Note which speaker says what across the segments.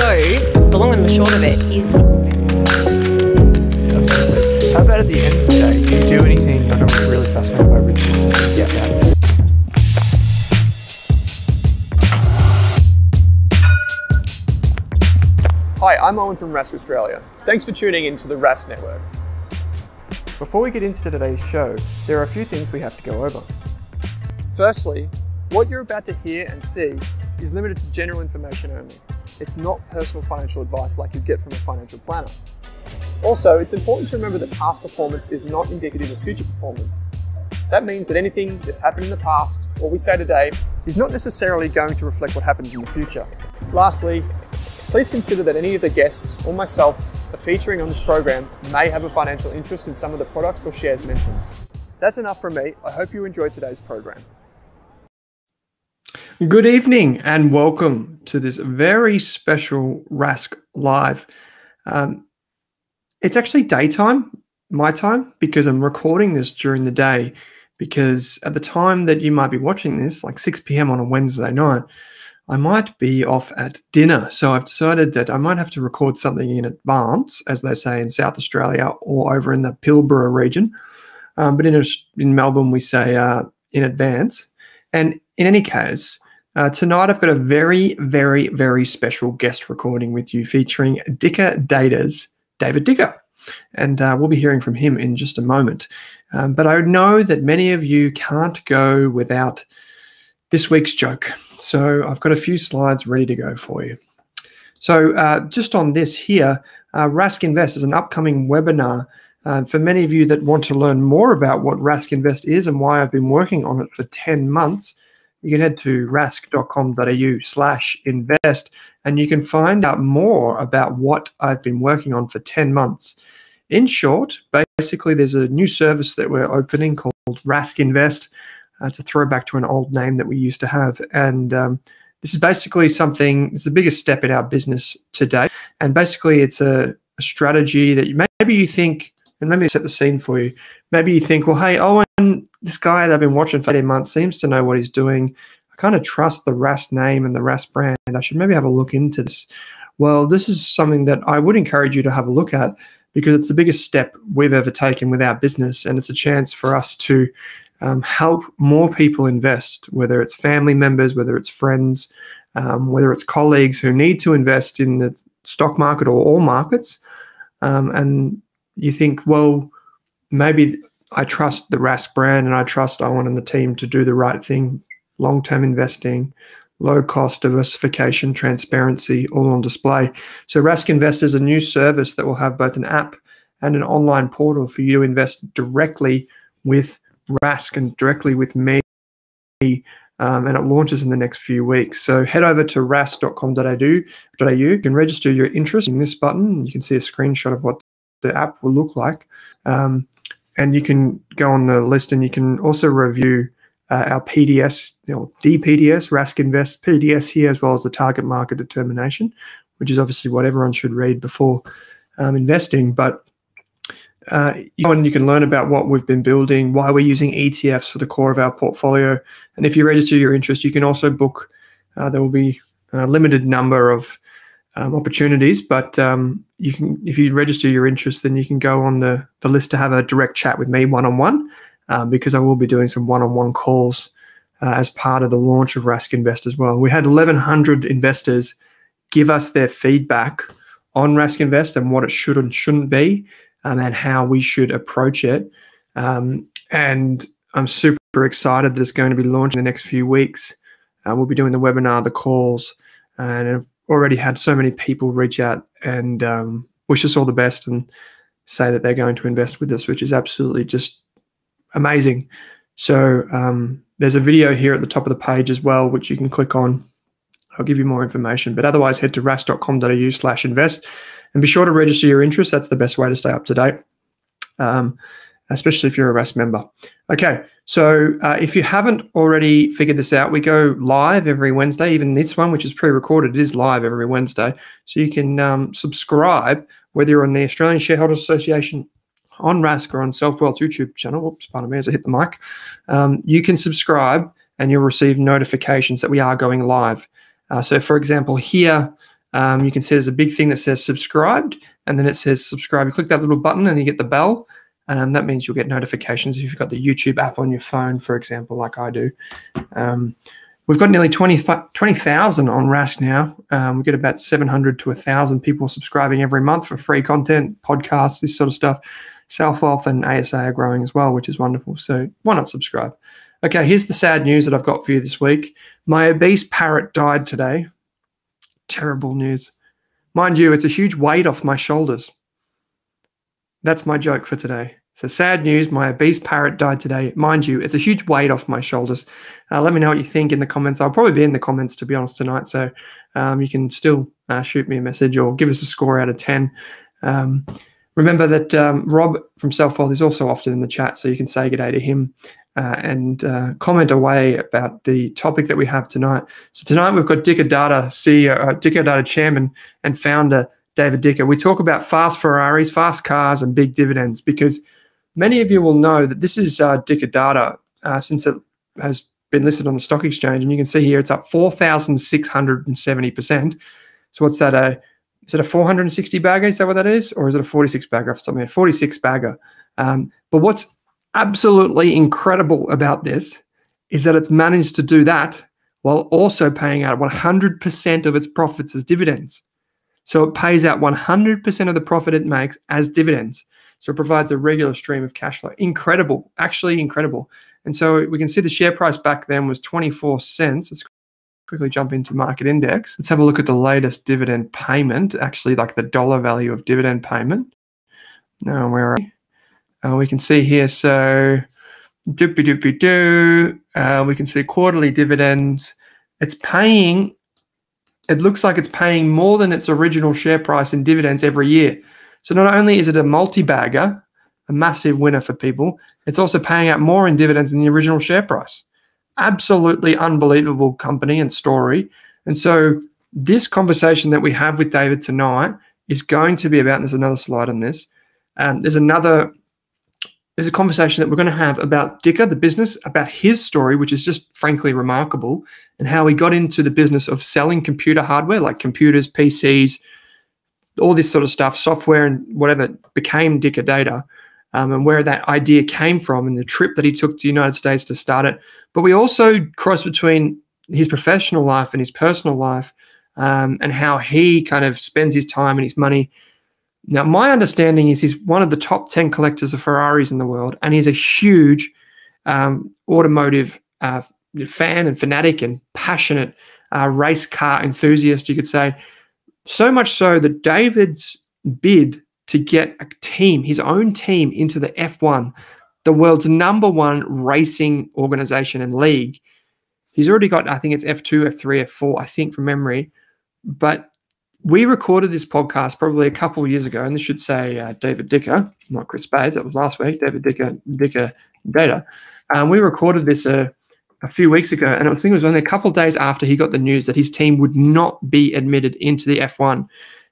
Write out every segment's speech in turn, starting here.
Speaker 1: So, the long and the short of it is
Speaker 2: Yeah, absolutely. How about at the end of the day, do you do anything? Like I'm really fascinated by rituals. Yeah. That.
Speaker 3: Hi, I'm Owen from Rask Australia. Thanks for tuning in to the Rask Network.
Speaker 2: Before we get into today's show, there are a few things we have to go over.
Speaker 3: Firstly, what you're about to hear and see is limited to general information only. It's not personal financial advice like you get from a financial planner. Also, it's important to remember that past performance is not indicative of future performance. That means that anything that's happened in the past, or we say today, is not necessarily going to reflect what happens in the future. Lastly, please consider that any of the guests or myself are featuring on this program may have a financial interest in some of the products or shares mentioned. That's enough from me. I hope you enjoyed today's program.
Speaker 2: Good evening and welcome to this very special Rask Live. Um, it's actually daytime, my time, because I'm recording this during the day. Because at the time that you might be watching this, like 6 p.m. on a Wednesday night, I might be off at dinner. So I've decided that I might have to record something in advance, as they say in South Australia or over in the Pilbara region. Um, but in, in Melbourne, we say uh, in advance. And in any case, uh, tonight I've got a very, very, very special guest recording with you featuring Dicker Data's David Dicker. And uh, we'll be hearing from him in just a moment. Um, but I know that many of you can't go without this week's joke. So I've got a few slides ready to go for you. So uh, just on this here, uh, Rask Invest is an upcoming webinar uh, for many of you that want to learn more about what Rask Invest is and why I've been working on it for 10 months. You can head to rask.com.au slash invest and you can find out more about what I've been working on for 10 months. In short, basically, there's a new service that we're opening called Rask Invest. Uh, it's a throwback to an old name that we used to have. And um, this is basically something, it's the biggest step in our business today. And basically, it's a, a strategy that you, maybe you think, and let me set the scene for you. Maybe you think, well, hey, Owen, this guy that I've been watching for 18 months seems to know what he's doing. I kind of trust the Rask name and the Rask brand. I should maybe have a look into this. Well, this is something that I would encourage you to have a look at because it's the biggest step we've ever taken with our business. And it's a chance for us to um, help more people invest, whether it's family members, whether it's friends, um, whether it's colleagues who need to invest in the stock market or all markets. Um, and you think, well, maybe I trust the Rask brand and I trust Owen and the team to do the right thing, long term investing, low cost diversification, transparency, all on display. So, Rask Invest is a new service that will have both an app and an online portal for you to invest directly with Rask and directly with me. Um, and it launches in the next few weeks. So head over to rask.com.au. You can register your interest in this button. You can see a screenshot of what the app will look like. Um, and you can go on the list and you can also review uh, our PDS, you know, DPDS, Rask Invest PDS here, as well as the target market determination, which is obviously what everyone should read before um, investing. But uh, and you can learn about what we've been building, why we're using ETFs for the core of our portfolio. And if you register your interest, you can also book. Uh, there will be a limited number of um, opportunities, but um, you can if you register your interest, then you can go on the, the list to have a direct chat with me one on one, because I will be doing some one on one calls uh, as part of the launch of Rask Invest as well. We had 1,100 investors give us their feedback on Rask Invest and what it should and shouldn't be um, and how we should approach it. Um, and I'm super excited that it's going to be launched in the next few weeks. Uh, we'll be doing the webinar, the calls, and already had so many people reach out and um, wish us all the best and say that they're going to invest with us, which is absolutely just amazing. So um, there's a video here at the top of the page as well, which you can click on. I'll give you more information. But otherwise, head to rask.com.au slash invest and be sure to register your interest. That's the best way to stay up to date, um, especially if you're a Rask member. Okay, so uh, if you haven't already figured this out, we go live every Wednesday. Even this one, which is pre-recorded, it is live every Wednesday. So you can um, subscribe whether you're on the Australian Shareholders Association on Rask or on Selfwealth YouTube channel. Oops, pardon me as I hit the mic. Um, you can subscribe and you'll receive notifications that we are going live. Uh, so, for example, here um, you can see there's a big thing that says subscribed, and then it says subscribe. You click that little button and you get the bell. And that means you'll get notifications if you've got the YouTube app on your phone, for example, like I do. Um, we've got nearly 20,000 20, on Rask now. Um, we get about 700 to 1,000 people subscribing every month for free content, podcasts, this sort of stuff. Selfwealth and ASA are growing as well, which is wonderful. So why not subscribe? Okay, here's the sad news that I've got for you this week. My obese parrot died today. Terrible news. Mind you, it's a huge weight off my shoulders. That's my joke for today. So sad news, my obese parrot died today. Mind you, it's a huge weight off my shoulders. Uh, let me know what you think in the comments. I'll probably be in the comments, to be honest, tonight. So um, you can still uh, shoot me a message or give us a score out of 10. Um, remember that um, Rob from Selfwealth is also often in the chat, so you can say good day to him uh, and uh, comment away about the topic that we have tonight. So tonight we've got Dicker Data CEO, uh, Dicker Data Chairman and founder David Dicker. We talk about fast Ferraris, fast cars, and big dividends because many of you will know that this is uh, Dicker Data uh, since it has been listed on the stock exchange, and you can see here it's up four thousand six hundred and seventy percent. So what's that? A is it a 460 bagger? Is that what that is? Or is it a 46 bagger off something? 46 bagger. Um, but what's absolutely incredible about this is that it's managed to do that while also paying out 100% of its profits as dividends. So it pays out 100% of the profit it makes as dividends. So it provides a regular stream of cash flow. Incredible, actually incredible. And so we can see the share price back then was 24 cents. Let's quickly jump into market index. Let's have a look at the latest dividend payment, actually like the dollar value of dividend payment. Now, where are we? Uh, we can see here, so doopy doopy doo. Uh, we can see quarterly dividends. It's paying, it looks like it's paying more than its original share price in dividends every year. So not only is it a multi-bagger, a massive winner for people, it's also paying out more in dividends than the original share price. Absolutely unbelievable company and story. And so this conversation that we have with David tonight is going to be about, there's another slide on this. Um, there's another there's a conversation that we're going to have about Dicker, the business, about his story, which is just frankly remarkable, and how he got into the business of selling computer hardware like computers, PCs, all this sort of stuff, software, and whatever became Dicker Data, um, and where that idea came from, and the trip that he took to the United States to start it. But we also cross between his professional life and his personal life, um, and how he kind of spends his time and his money now, my understanding is he's one of the top 10 collectors of Ferraris in the world, and he's a huge um, automotive uh, fan and fanatic and passionate uh, race car enthusiast, you could say. So much so that David's bid to get a team, his own team, into the F1, the world's number one racing organization and league. He's already got, I think it's F2, F3, F4, I think from memory. But we recorded this podcast probably a couple of years ago, and this should say uh, David Dicker, not Chris Bates. That was last week. David Dicker, Dicker Data. Um, we recorded this a, uh, a few weeks ago, and I think it was only a couple days after he got the news that his team would not be admitted into the F1.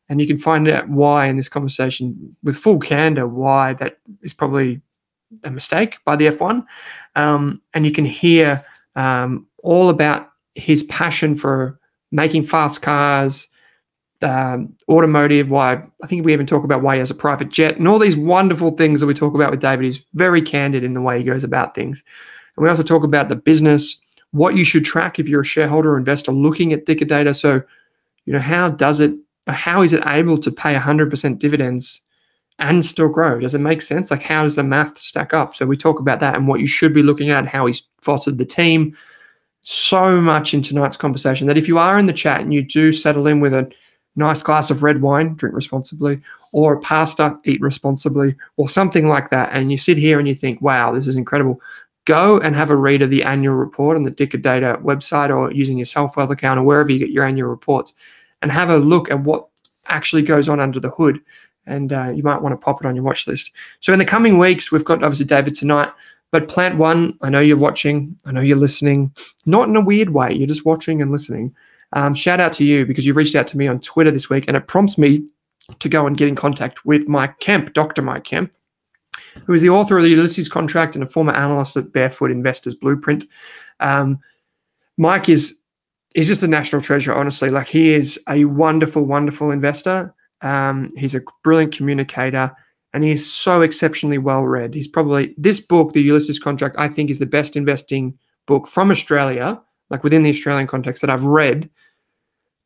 Speaker 2: And you can find out why in this conversation with full candor why that is probably a mistake by the F1. Um, and you can hear um, all about his passion for making fast cars, um, automotive, why I think we even talk about why he has a private jet and all these wonderful things that we talk about with David. He's very candid in the way he goes about things. And we also talk about the business, what you should track if you're a shareholder or investor looking at Dicker data. So, you know, how does it, how is it able to pay 100% dividends and still grow? Does it make sense? Like, how does the math stack up? So, we talk about that and what you should be looking at, how he's fostered the team. So much in tonight's conversation that if you are in the chat and you do settle in with a nice glass of red wine, drink responsibly, or a pasta, eat responsibly, or something like that. And you sit here and you think, wow, this is incredible. Go and have a read of the annual report on the Dicker Data website or using your Selfwealth account or wherever you get your annual reports and have a look at what actually goes on under the hood. And uh, you might want to pop it on your watch list. So, in the coming weeks, we've got obviously David tonight. But Plant One, I know you're watching, I know you're listening, not in a weird way, you're just watching and listening. Um, shout out to you because you reached out to me on Twitter this week and it prompts me to go and get in contact with Mike Kemp, Dr. Mike Kemp, who is the author of the Ulysses Contract and a former analyst at Barefoot Investors Blueprint. Um, Mike is he's just a national treasure, honestly. Like he is a wonderful, wonderful investor. Um, he's a brilliant communicator and he is so exceptionally well read. He's probably this book, The Ulysses Contract, I think is the best investing book from Australia, like within the Australian context that I've read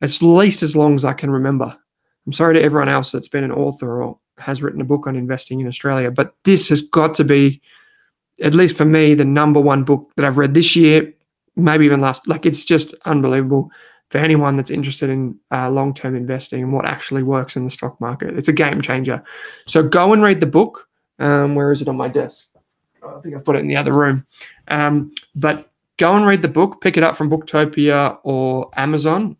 Speaker 2: at least as long as I can remember. I'm sorry to everyone else that's been an author or has written a book on investing in Australia, but this has got to be, at least for me, the number one book that I've read this year, maybe even last. Like it's just unbelievable for anyone that's interested in uh, long term investing and what actually works in the stock market. It's a game changer. So go and read the book. Um, where is it on my desk? I think I've put it in the other room. Um, but go and read the book, pick it up from Booktopia or Amazon,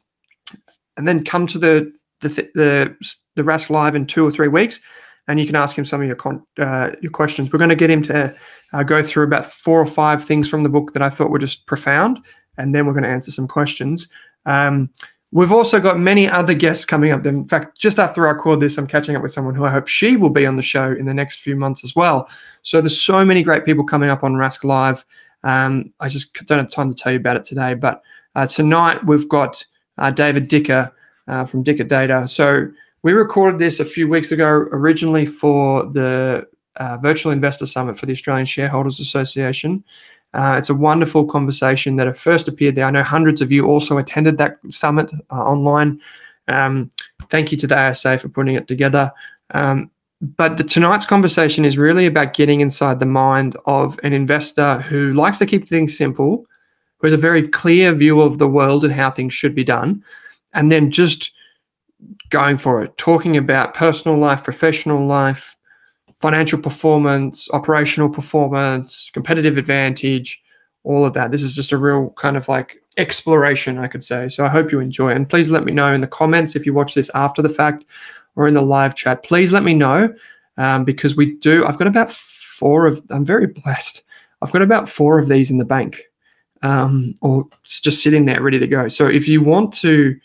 Speaker 2: and then come to the the the, the Rask Live in two or three weeks, and you can ask him some of your con- uh, your questions. We're going to get him to uh, go through about four or five things from the book that I thought were just profound, and then we're going to answer some questions. Um, we've also got many other guests coming up. In fact, just after I record this, I'm catching up with someone who I hope she will be on the show in the next few months as well. So there's so many great people coming up on Rask Live. Um, I just don't have time to tell you about it today, but uh, tonight we've got uh, David Dicker uh, from Dicker Data. So we recorded this a few weeks ago, originally for the uh, Virtual Investor Summit for the Australian Shareholders Association. Uh, it's a wonderful conversation that first appeared there. I know hundreds of you also attended that summit uh, online. Um, thank you to the ASA for putting it together. Um, but the, tonight's conversation is really about getting inside the mind of an investor who likes to keep things simple, who has a very clear view of the world and how things should be done, and then just going for it, talking about personal life, professional life, financial performance, operational performance, competitive advantage, all of that. This is just a real kind of like exploration, I could say. So I hope you enjoy. And please let me know in the comments if you watch this after the fact or in the live chat. Please let me know um, because we do. I've got about four of. I'm very blessed. I've got about four of these in the bank, um, or just sitting there ready to go. So if you want to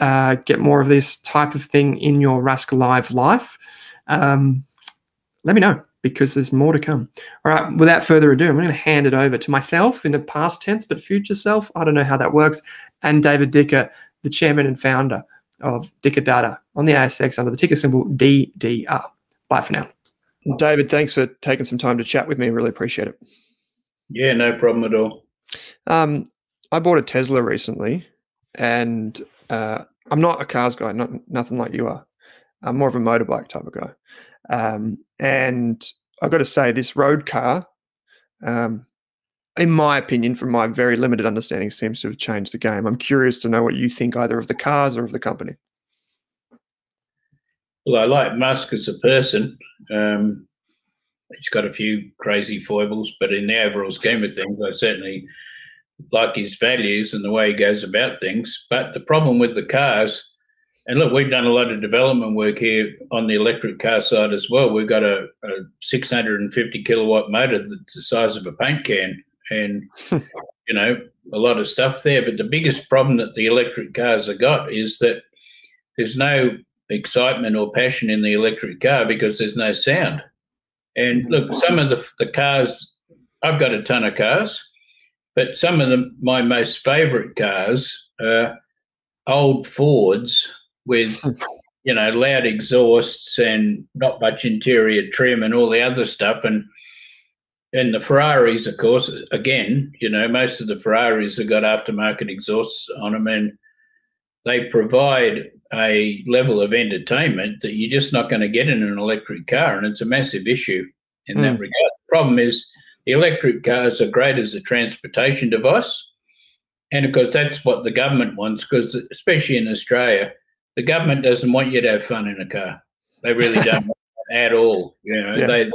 Speaker 2: uh, get more of this type of thing in your Rask Live life, um, let me know because there's more to come. All right, without further ado, I'm going to hand it over to myself in the past tense, but future self. I don't know how that works. And David Dicker, the chairman and founder of Dicker Data on the ASX under the ticker symbol DDR. Bye for now. David, thanks for taking some time to chat with me. Really appreciate it.
Speaker 4: Yeah, no problem at all.
Speaker 2: Um, I bought a Tesla recently, and uh, I'm not a cars guy, not nothing like you are. I'm more of a motorbike type of guy. Um, and I've got to say, this road car, um, in my opinion, from my very limited understanding, seems to have changed the game. I'm curious to know what you think either of the cars or of the company.
Speaker 4: Well, I like Musk as a person. Um, he's got a few crazy foibles, but in the overall scheme of things, I certainly like his values and the way he goes about things. But the problem with the cars, and look, we've done a lot of development work here on the electric car side as well. We've got a, a 650 kilowatt motor that's the size of a paint can, and you know a lot of stuff there. But the biggest problem that the electric cars have got is that there's no excitement or passion in the electric car because there's no sound. And mm-hmm. look, some of the, the cars, I've got a ton of cars but some of them, my most favourite cars are old Fords with, you know, loud exhausts and not much interior trim and all the other stuff. And and the Ferraris, of course, again, you know, most of the Ferraris have got aftermarket exhausts on them, and they provide a level of entertainment that you're just not going to get in an electric car, and it's a massive issue in mm. that regard. The problem is the electric cars are great as a transportation device. And of course, that's what the government wants, because especially in Australia, the government doesn't want you to have fun in a car. They really don't at all. You know, yeah. they,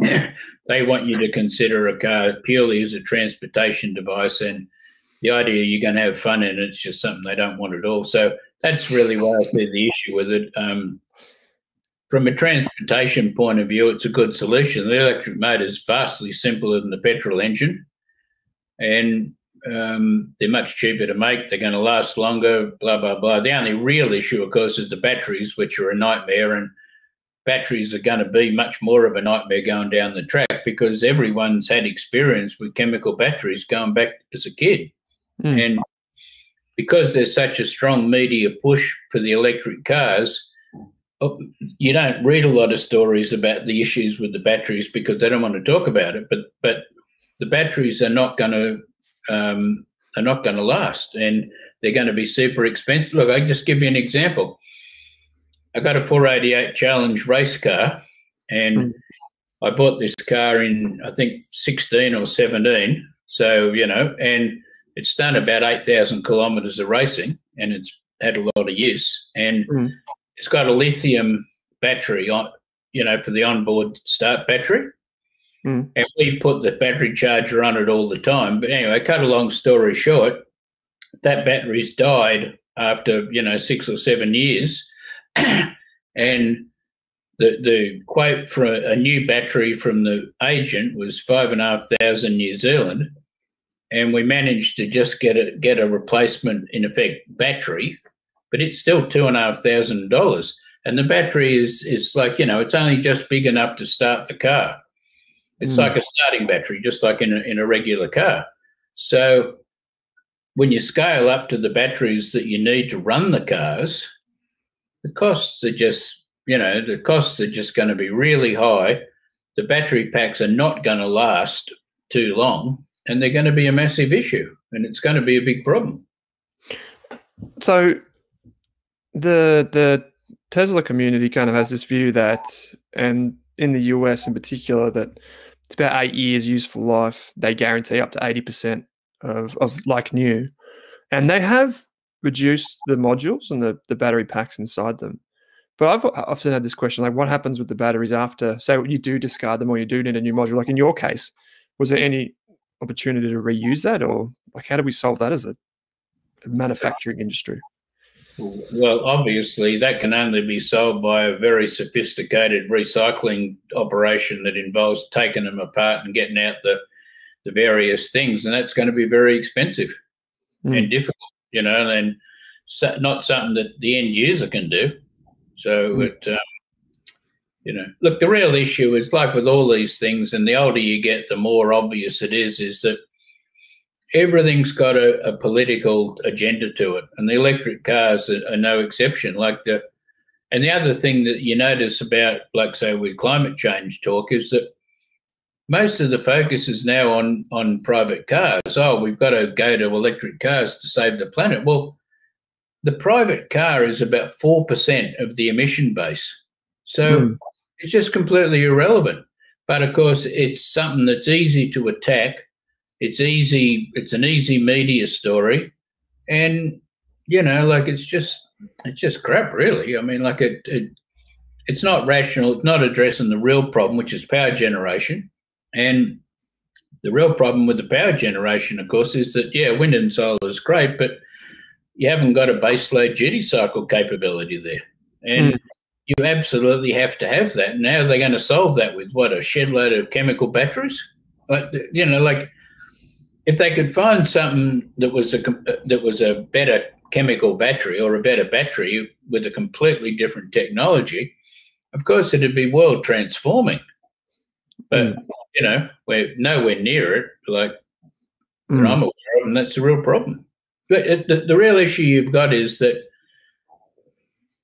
Speaker 4: they they want you to consider a car purely as a transportation device, and the idea you're going to have fun in it's just something they don't want at all. So that's really why I see the issue with it. Um, from a transportation point of view, it's a good solution. The electric motor is vastly simpler than the petrol engine, and um, they're much cheaper to make. They're going to last longer. Blah blah blah. The only real issue, of course, is the batteries, which are a nightmare, and batteries are going to be much more of a nightmare going down the track because everyone's had experience with chemical batteries going back as a kid, mm. and because there's such a strong media push for the electric cars, you don't read a lot of stories about the issues with the batteries because they don't want to talk about it. But but the batteries are not going to um, are not going to last, and they're going to be super expensive. Look, I just give you an example. I got a 488 Challenge race car, and mm. I bought this car in I think 16 or 17. So you know, and it's done about 8,000 kilometers of racing, and it's had a lot of use. And mm. It's got a lithium battery on, you know, for the onboard start battery. Mm. And we put the battery charger on it all the time. But anyway, cut a long story short, that battery's died after you know six or seven years, and the the quote for a, a, new battery from the agent was five and a half thousand New Zealand, and we managed to just get a get a replacement in effect battery, but it's still two and a half thousand dollars, and the battery is is like you know it's only just big enough to start the car. It's mm. like a starting battery, just like in a, in a regular car. So when you scale up to the batteries that you need to run the cars, the costs are just, you know, the costs are just going to be really high. The battery packs are not going to last too long and they're going to be a massive issue and it's going to be a big problem.
Speaker 2: So the the Tesla community kind of has this view that and in the US in particular that it's about eight years useful life. They guarantee up to 80% of, of like new. And they have reduced the modules and the, the battery packs inside them. But I've often had this question like, what happens with the batteries after, say, you do discard them or you do need a new module? Like in your case, was there any opportunity to reuse that? Or like, how do we solve that as a, a manufacturing industry?
Speaker 4: Well, obviously, that can only be solved by a very sophisticated recycling operation that involves taking them apart and getting out the the various things, and that's going to be very expensive mm. and difficult, you know, and so, not something that the end user can do. So mm. it, um, you know, look, the real issue is like with all these things, and the older you get, the more obvious it is, is that everything's got a, a political agenda to it, and the electric cars are, are no exception. Like the, and the other thing that you notice about, like say, with climate change talk, is that most of the focus is now on on private cars. Oh, we've got to go to electric cars to save the planet. Well, the private car is about four percent of the emission base, so mm. it's just completely irrelevant. But of course, it's something that's easy to attack. It's easy. It's an easy media story, and you know, like it's just it's just crap, really. I mean, like it, it it's not rational. It's not addressing the real problem, which is power generation and the real problem with the power generation, of course, is that, yeah, wind and solar is great, but you haven't got a baseload duty cycle capability there. And mm. you absolutely have to have that. Now they're going to solve that with what, a shed load of chemical batteries? Like, you know, like if they could find something that was a that was a better chemical battery or a better battery with a completely different technology, of course it'd be world transforming. But mm you know, we're nowhere near it, like mm. I'm aware of, and that's the real problem. But it, the, the, real issue you've got is that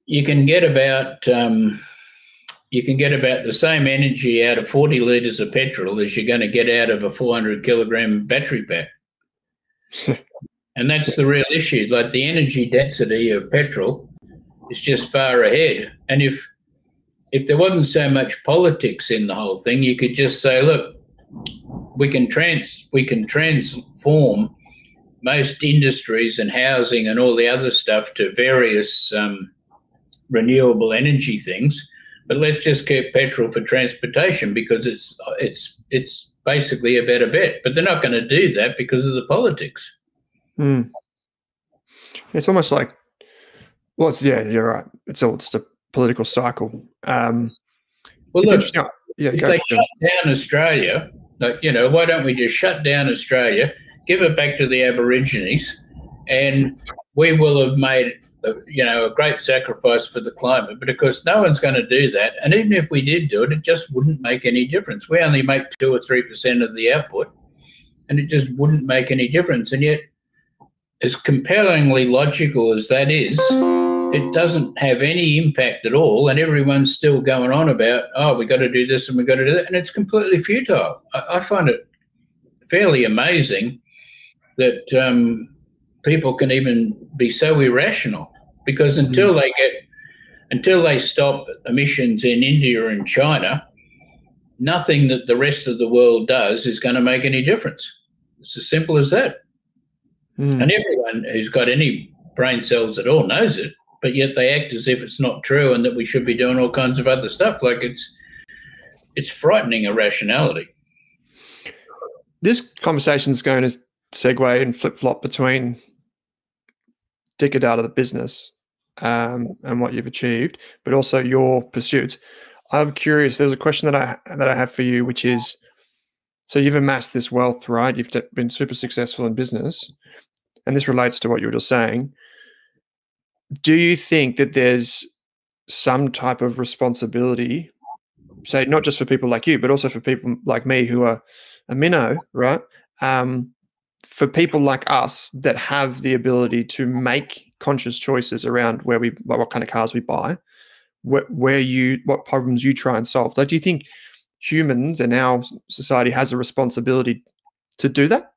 Speaker 4: you can get about um, you can get about the same energy out of 40 litres of petrol as you're going to get out of a 400 kilogram battery pack. and that's the real issue. Like the energy density of petrol is just far ahead. And if if there wasn't so much politics in the whole thing, you could just say, look, we can trans we can transform most industries and housing and all the other stuff to various um, renewable energy things, but let's just keep petrol for transportation because it's it's it's basically a better bet. But they're not going to do that because of the politics.
Speaker 2: Mm. It's almost like, well, it's, yeah, you're right. It's all just a political cycle. Um,
Speaker 4: well, look, yeah, if they shut down Australia, like, you know, why don't we just shut down Australia, give it back to the Aborigines, and we will have made, you know, a great sacrifice for the climate. But of course, no one's going to do that. And even if we did do it, it just wouldn't make any difference. We only make two or three percent of the output, and it just wouldn't make any difference. And yet, as compellingly logical as that is, it doesn't have any impact at all, and everyone's still going on about, oh, we got to do this and we got to do that, and it's completely futile. I, I find it fairly amazing that um, people can even be so irrational because until mm. they get until they stop emissions in India and China, nothing that the rest of the world does is going to make any difference. It's as simple as that. Mm. And everyone who's got any brain cells at all knows it but yet they act as if it's not true and that we should be doing all kinds of other stuff. Like it's it's frightening irrationality.
Speaker 2: This conversation is going to segue and flip flop between Dicker of the business, um, and what you've achieved, but also your pursuits. I'm curious. There's a question that I that I have for you, which is, so you've amassed this wealth, right? You've been super successful in business, and this relates to what you were just saying do you think that there's some type of responsibility, say not just for people like you, but also for people like me who are a minnow, right? Um, for people like us that have the ability to make conscious choices around where we, what kind of cars we buy, where, where you, what problems you try and solve. Like, do you think humans and our society has a responsibility to do that?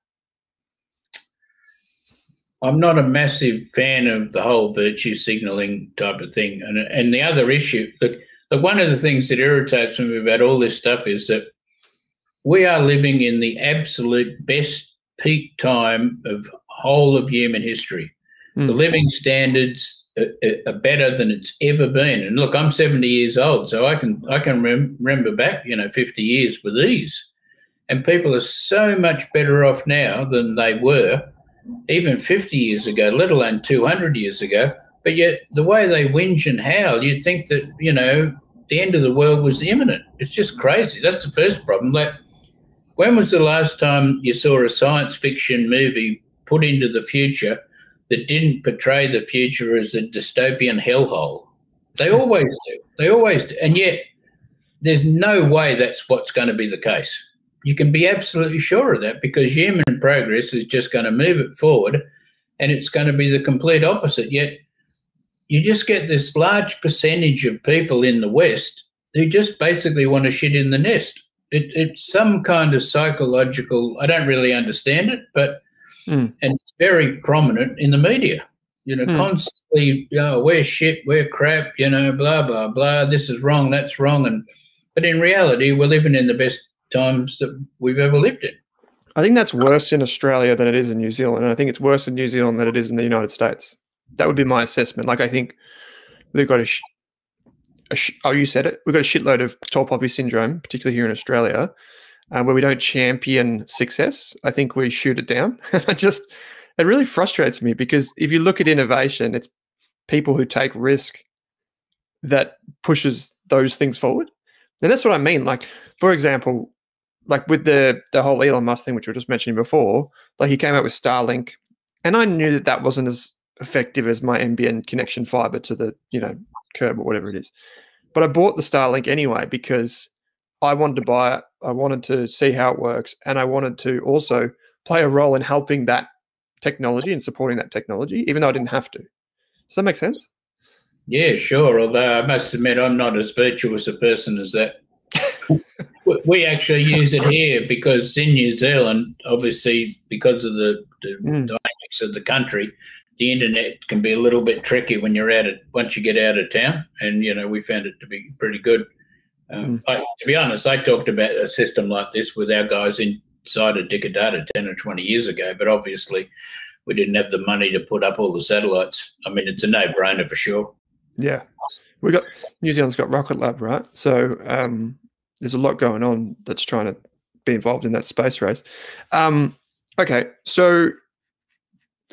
Speaker 4: I'm not a massive fan of the whole virtue signaling type of thing. And and the other issue, look, look, one of the things that irritates me about all this stuff is that we are living in the absolute best peak time of whole of human history. Mm. The living standards are, are, better than it's ever been. And look, I'm 70 years old, so I can I can rem- remember back, you know, 50 years with ease. And people are so much better off now than they were even 50 years ago, let alone 200 years ago. But yet, the way they whinge and howl, you'd think that, you know, the end of the world was imminent. It's just crazy. That's the first problem. Like, when was the last time you saw a science fiction movie put into the future that didn't portray the future as a dystopian hellhole? They always do. They always do. And yet, there's no way that's what's going to be the case you can be absolutely sure of that because human progress is just going to move it forward and it's going to be the complete opposite. Yet you just get this large percentage of people in the West who just basically want to shit in the nest. It, it's some kind of psychological, I don't really understand it, but, mm. and it's very prominent in the media. You know, mm. constantly, oh, we're shit, we're crap, you know, blah, blah, blah, this is wrong, that's wrong. And, but in reality, we're living in the best times that we've ever lived in.
Speaker 2: I think that's worse in Australia than it is in New Zealand. And I think it's worse in New Zealand than it is in the United States. That would be my assessment. Like, I think we've got a, sh- oh, you said it. We've got a shitload of tall poppy syndrome, particularly here in Australia, uh, where we don't champion success. I think we shoot it down. I just, it really frustrates me because if you look at innovation, it's people who take risk that pushes those things forward. And that's what I mean. Like, for example, like with the the whole Elon Musk thing, which we were just mentioning before, like he came out with Starlink, and I knew that that wasn't as effective as my NBN connection fiber to the you know curb or whatever it is. But I bought the Starlink anyway because I wanted to buy it. I wanted to see how it works, and I wanted to also play a role in helping that technology and supporting that technology, even though I didn't have to. Does that make sense?
Speaker 4: Yeah, sure. Although I must admit, I'm not as virtuous a person as that we actually use it here because in New Zealand, obviously, because of the, the mm. dynamics of the country, the internet can be a little bit tricky when you're out of once you get out of town. And you know, we found it to be pretty good. Um, mm. I, to be honest, I talked about a system like this with our guys inside of Dicker Data ten or twenty years ago, but obviously, we didn't have the money to put up all the satellites. I mean, it's a no-brainer for sure.
Speaker 2: Yeah, we got New Zealand's got Rocket Lab, right? So um, there's a lot going on that's trying to be involved in that space race. Um, okay, so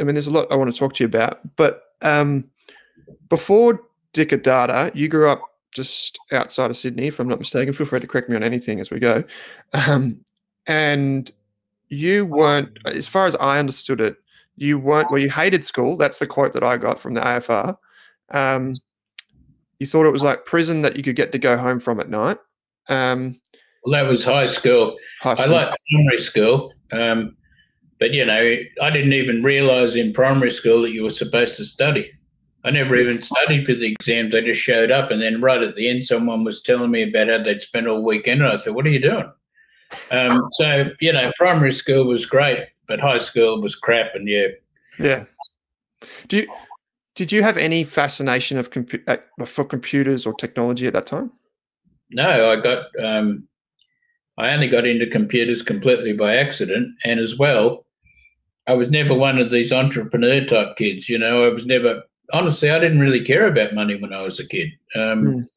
Speaker 2: I mean, there's a lot I want to talk to you about, but um, before Dicker Data, you grew up just outside of Sydney, if I'm not mistaken. Feel free to correct me on anything as we go. Um, and you weren't, as far as I understood it, you weren't, well, you hated school. That's the quote that I got from the AFR. Um, you thought it was like prison that you could get to go home from at night. Um,
Speaker 4: well, that was high school. high school. I liked primary school. Um, but you know, I didn't even realize in primary school that you were supposed to study. I never even studied for the exams. I just showed up, and then right at the end, someone was telling me about how they'd spent all weekend. And I thought, "What are you doing?" Um, so you know, primary school was great, but high school was crap. And yeah,
Speaker 2: yeah. Do you did you have any fascination of compu- uh, for computers or technology at that time?
Speaker 4: No, I got. Um, I only got into computers completely by accident, and as well, I was never one of these entrepreneur type kids. You know, I was never honestly, I didn't really care about money when I was a kid. Um,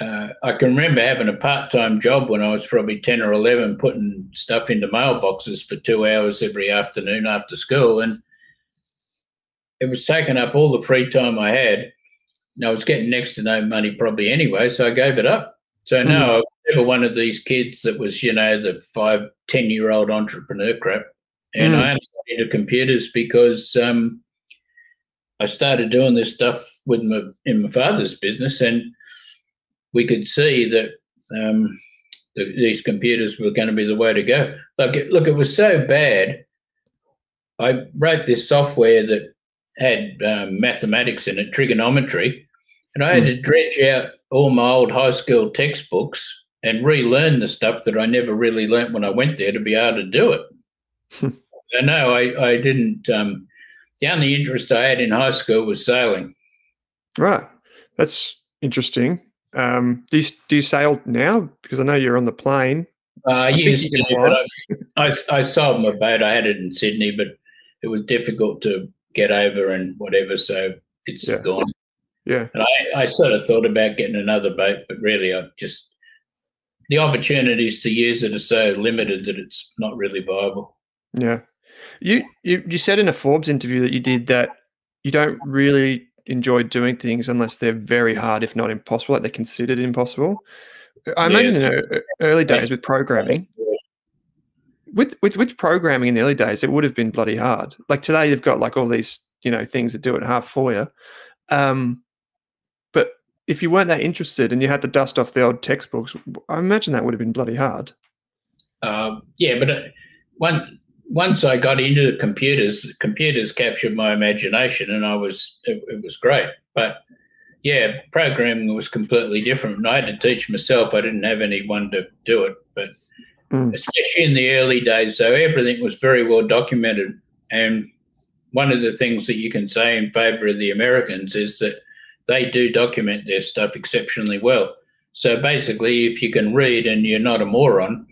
Speaker 4: mm. uh, I can remember having a part time job when I was probably 10 or 11, putting stuff into mailboxes for two hours every afternoon after school. And it was taking up all the free time I had. And I was getting next to no money probably anyway, so I gave it up. So mm. no, I was never one of these kids that was, you know, the five, 10 year old entrepreneur crap. And mm. I only got into computers because um, I started doing this stuff with my in my father's business, and we could see that um, the, these computers were going to be the way to go. Look, it, look, it was so bad. I wrote this software that had um, mathematics in it, trigonometry, and I had to dredge out all my old high school textbooks and relearn the stuff that I never really learnt when I went there to be able to do it. I know I, I didn't um, the only interest I had in high school was sailing.
Speaker 2: Right. That's interesting. Um, do you do you sail now? Because I know you're on the plane.
Speaker 4: Uh, I used to, I, I, I sold my boat. I had it in Sydney, but it was difficult to get over and whatever. So it's yeah. gone.
Speaker 2: Yeah.
Speaker 4: And I, I sort of thought about getting another boat, but really, I just the opportunities to use it are so limited that it's not really viable.
Speaker 2: Yeah. You, you you said in a Forbes interview that you did that you don't really enjoy doing things unless they're very hard, if not impossible, like they're considered impossible. I imagine in the early days with programming, with, with with programming in the early days, it would have been bloody hard. Like today, you've got like all these you know things that do it half for you. Um, but if you weren't that interested and you had to dust off the old textbooks, I imagine that would have been bloody hard.
Speaker 4: Um, yeah, but uh, one once I got into the computers, computers captured my imagination, and I was it, it, was great. But yeah, programming was completely different. And I had to teach myself. I didn't have anyone to do it. But mm. especially in the early days, so everything was very well documented. And one of the things that you can say in favour of the Americans is that they do document their stuff exceptionally well. So basically, if you can read and you're not a moron,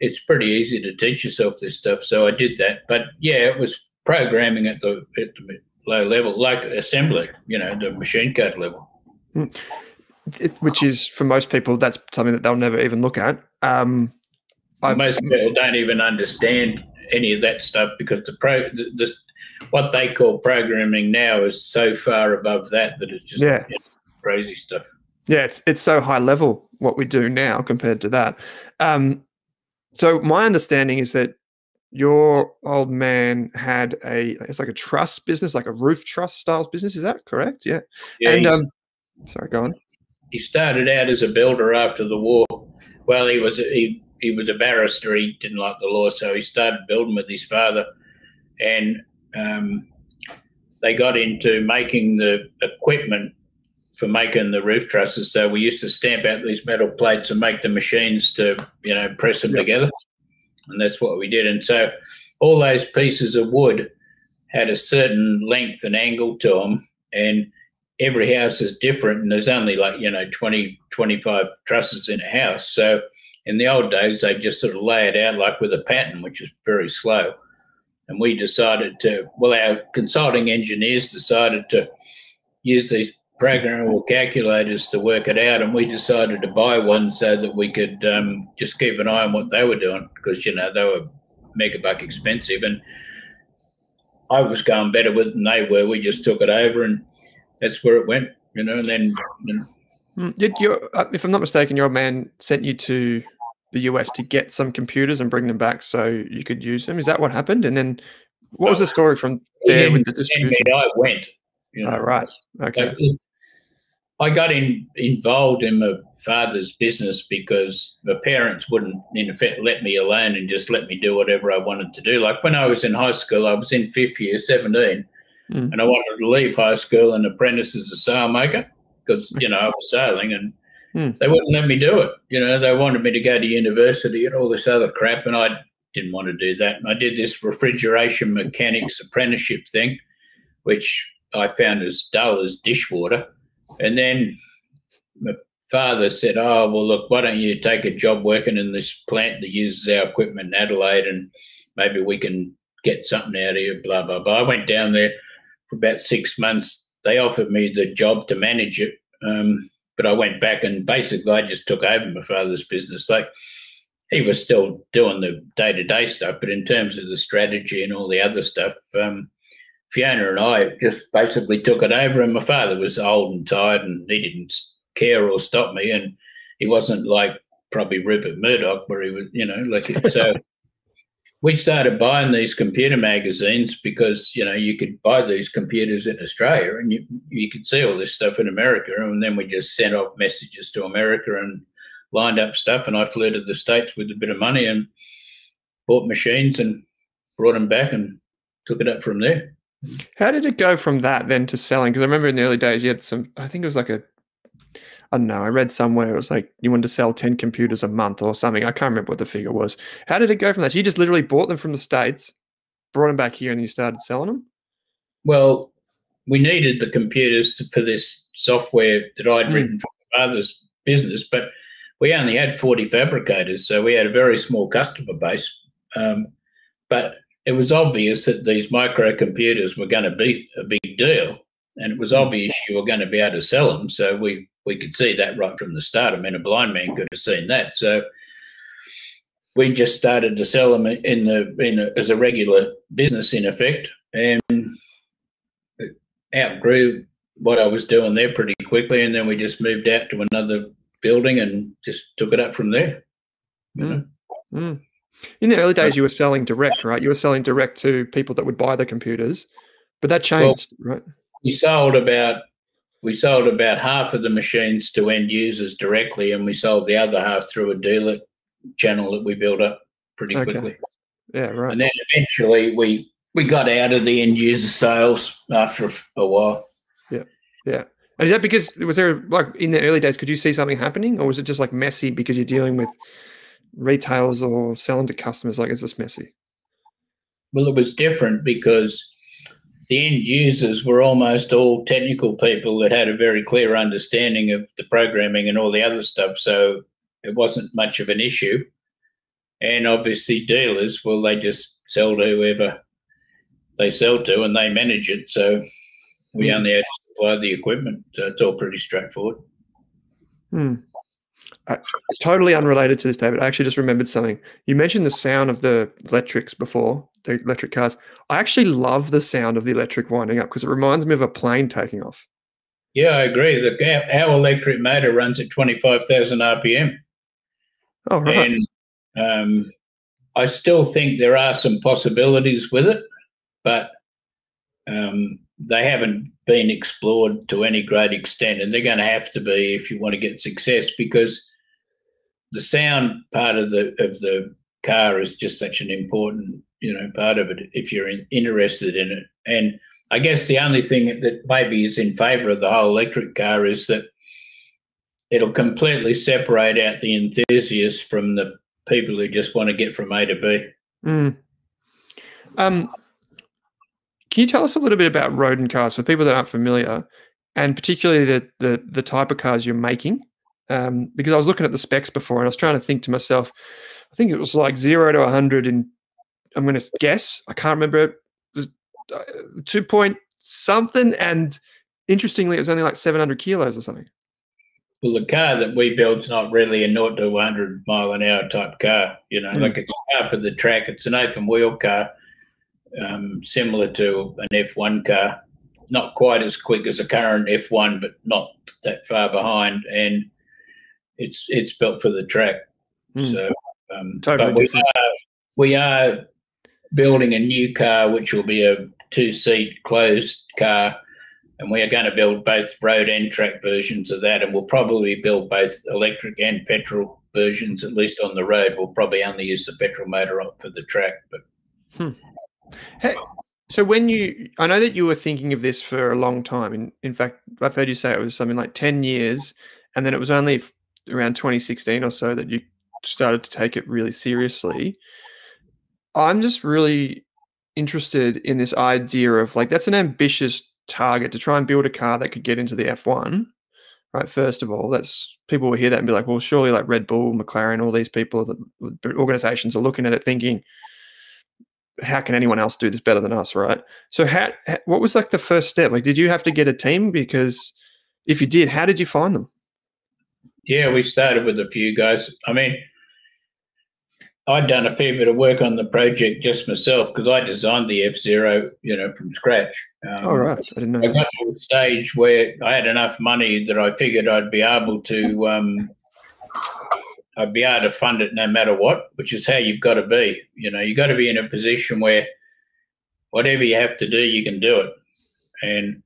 Speaker 4: it's pretty easy to teach yourself this stuff. So I did that. But yeah, it was programming at the at the low level, like assembly, you know, the machine code level. Hmm.
Speaker 2: It, which is for most people, that's something that they'll never even look at. Um,
Speaker 4: most people don't even understand any of that stuff because the pro the, the, what they call programming now is so far above that that it's just yeah. Crazy stuff.
Speaker 2: Yeah, it's it's so high level what we do now compared to that. Um, so my understanding is that your old man had a it's like a truss business, like a roof truss style business. Is that correct? Yeah.
Speaker 4: Yeah.
Speaker 2: And um, sorry, go on.
Speaker 4: He started out as a builder after the war. Well, he was he he was a barrister. He didn't like the law, so he started building with his father, and um, they got into making the equipment for making the roof trusses. So we used to stamp out these metal plates and make the machines to, you know, press them yep. together. And that's what we did. And so all those pieces of wood had a certain length and angle to them. And every house is different. And there's only like, you know, 20, 25 trusses in a house. So in the old days, they just sort of lay it out like with a pattern, which is very slow. And we decided to, well, our consulting engineers decided to use these programmable calculators to work it out, and we decided to buy one so that we could um, just keep an eye on what they were doing because you know they were mega buck expensive, and I was going better with than they were. We just took it over, and that's where it went, you know. And then, you know.
Speaker 2: Hmm, did you, uh, if I'm not mistaken, your man sent you to the US to get some computers and bring them back so you could use them. Is that what happened? And then, what was the story from there with the distribution?
Speaker 4: I went.
Speaker 2: You know? Oh, right. Okay.
Speaker 4: I got in, involved in my father's business because my parents wouldn't, in effect, let me alone and just let me do whatever I wanted to do. Like when I was in high school, I was in fifth year, 17,
Speaker 2: Mm.
Speaker 4: and I wanted to leave high school and apprentice as a sailmaker because, you know, I was sailing and
Speaker 2: Mm.
Speaker 4: they wouldn't let me do it. You know, they wanted me to go to university and all this other crap, and I didn't want to do that. And I did this refrigeration mechanics apprenticeship thing, which I found as dull as dishwater. And then my father said, Oh, well, look, why don't you take a job working in this plant that uses our equipment in Adelaide and maybe we can get something out of you, blah, blah, blah. I went down there for about six months. They offered me the job to manage it. Um, but I went back and basically I just took over my father's business. Like he was still doing the day to day stuff, but in terms of the strategy and all the other stuff, um, Fiona and I just basically took it over. And my father was old and tired, and he didn't care or stop me. And he wasn't like probably Rupert Murdoch, where he was, you know, like so. we started buying these computer magazines because you know you could buy these computers in Australia and you you could see all this stuff in America, and then we just sent off messages to America and lined up stuff. And I flew to the states with a bit of money and bought machines and brought them back and took it up from there.
Speaker 2: How did it go from that then to selling? Because I remember in the early days you had some. I think it was like a. I don't know. I read somewhere it was like you wanted to sell ten computers a month or something. I can't remember what the figure was. How did it go from that? So you just literally bought them from the states, brought them back here, and you started selling them.
Speaker 4: Well, we needed the computers to, for this software that I'd
Speaker 2: Mm.
Speaker 4: written for my father's business, but we only had 40 fabricators, so we had a very small customer base. Um, but it was obvious that these microcomputers were going to be a big deal, and it was obvious you were going to be able to sell them. So we we could see that right from the start. I mean, a blind man could have seen that. So we just started to sell them in the in a, as a regular business in effect, and outgrew what I was doing there pretty quickly. And then we just moved out to another building and just took it up from there. you know.
Speaker 2: Mm. In the early days, you were selling direct, right? You were selling direct to people that would buy the computers, but that changed, right?
Speaker 4: we sold about we sold about half of the machines to end users directly, and we sold the other half through a dealer channel that we built up pretty
Speaker 2: Okay.
Speaker 4: quickly.
Speaker 2: Yeah, right.
Speaker 4: And then eventually we we got out of the end user sales after a while.
Speaker 2: Yeah, yeah. And is that because was there like in the early days, could you see something happening, or was it just like messy because you're dealing with retailers or selling to customers? Like, is this messy?
Speaker 4: Well, it was different because the end users were almost all technical people that had a very clear understanding of the programming and all the other stuff. So it wasn't much of an issue. And obviously, dealers, well, they just sell to whoever they sell to and they manage it. So we
Speaker 2: Mm.
Speaker 4: only had to supply the equipment. So it's all pretty straightforward.
Speaker 2: Hmm. Uh, totally unrelated to this, David. I actually just remembered something. You mentioned the sound of the electrics before, the electric cars. I actually love the sound of the electric winding up because it reminds me of a plane taking off.
Speaker 4: Yeah, I agree. The, our, our electric motor runs at 25,000 RPM.
Speaker 2: Oh, right.
Speaker 4: And um, I still think there are some possibilities with it, but um, they haven't been explored to any great extent, and they're going to have to be if you want to get success because the sound part of the of the car is just such an important you know part of it if you're in, interested in it. And I guess the only thing that maybe is in favour of the whole electric car is that it'll completely separate out the enthusiasts from the people who just want to get from A to B.
Speaker 2: Mm. Um, can you tell us a little bit about Rodin cars for people that aren't familiar, and particularly the the, the type of cars you're making? Um, because I was looking at the specs before, and I was trying to think to myself, I think it was like zero to hundred in. I'm going to guess. I can't remember. It was uh, two point something, and interestingly, it was only like 700 kilos or something.
Speaker 4: Well, the car that we build's not really a 0 to 100 mile an hour type car. You know,
Speaker 2: Mm.
Speaker 4: like it's a car for the track. It's an open wheel car, um, similar to an F1 car. Not quite as quick as a current F1, but not that far behind. And it's it's built for the track.
Speaker 2: Mm.
Speaker 4: So, um,
Speaker 2: Totally
Speaker 4: but we are, we are building a new car, which will be a two seat closed car and we are going to build both road and track versions of that, and we'll probably build both electric and petrol versions, at least on the road. We'll probably only use the petrol motor for the track, but.
Speaker 2: Hmm. Hey, so when you, I know that you were thinking of this for a long time. In in fact, I've heard you say it was something like ten years, and then it was only around 2016 or so that you started to take it really seriously. I'm just really interested in this idea of like that's an ambitious target to try and build a car that could get into the F1. Right. First of all, that's people will hear that and be like, well, surely like Red Bull, McLaren, all these people, the organizations are looking at it thinking, how can anyone else do this better than us? Right. So, how, what was like the first step? Like, did you have to get a team? Because if you did, how did you find them?
Speaker 4: Yeah, we started with a few guys. I mean, I'd done a fair bit of work on the project just myself because I designed the F Zero, you know, from scratch.
Speaker 2: Um, oh right, I didn't know.
Speaker 4: I got to a stage where I had enough money that I figured I'd be able to, um, I'd be able to fund it no matter what, which is how you've got to be. You know, you've got to be in a position where whatever you have to do, you can do it. And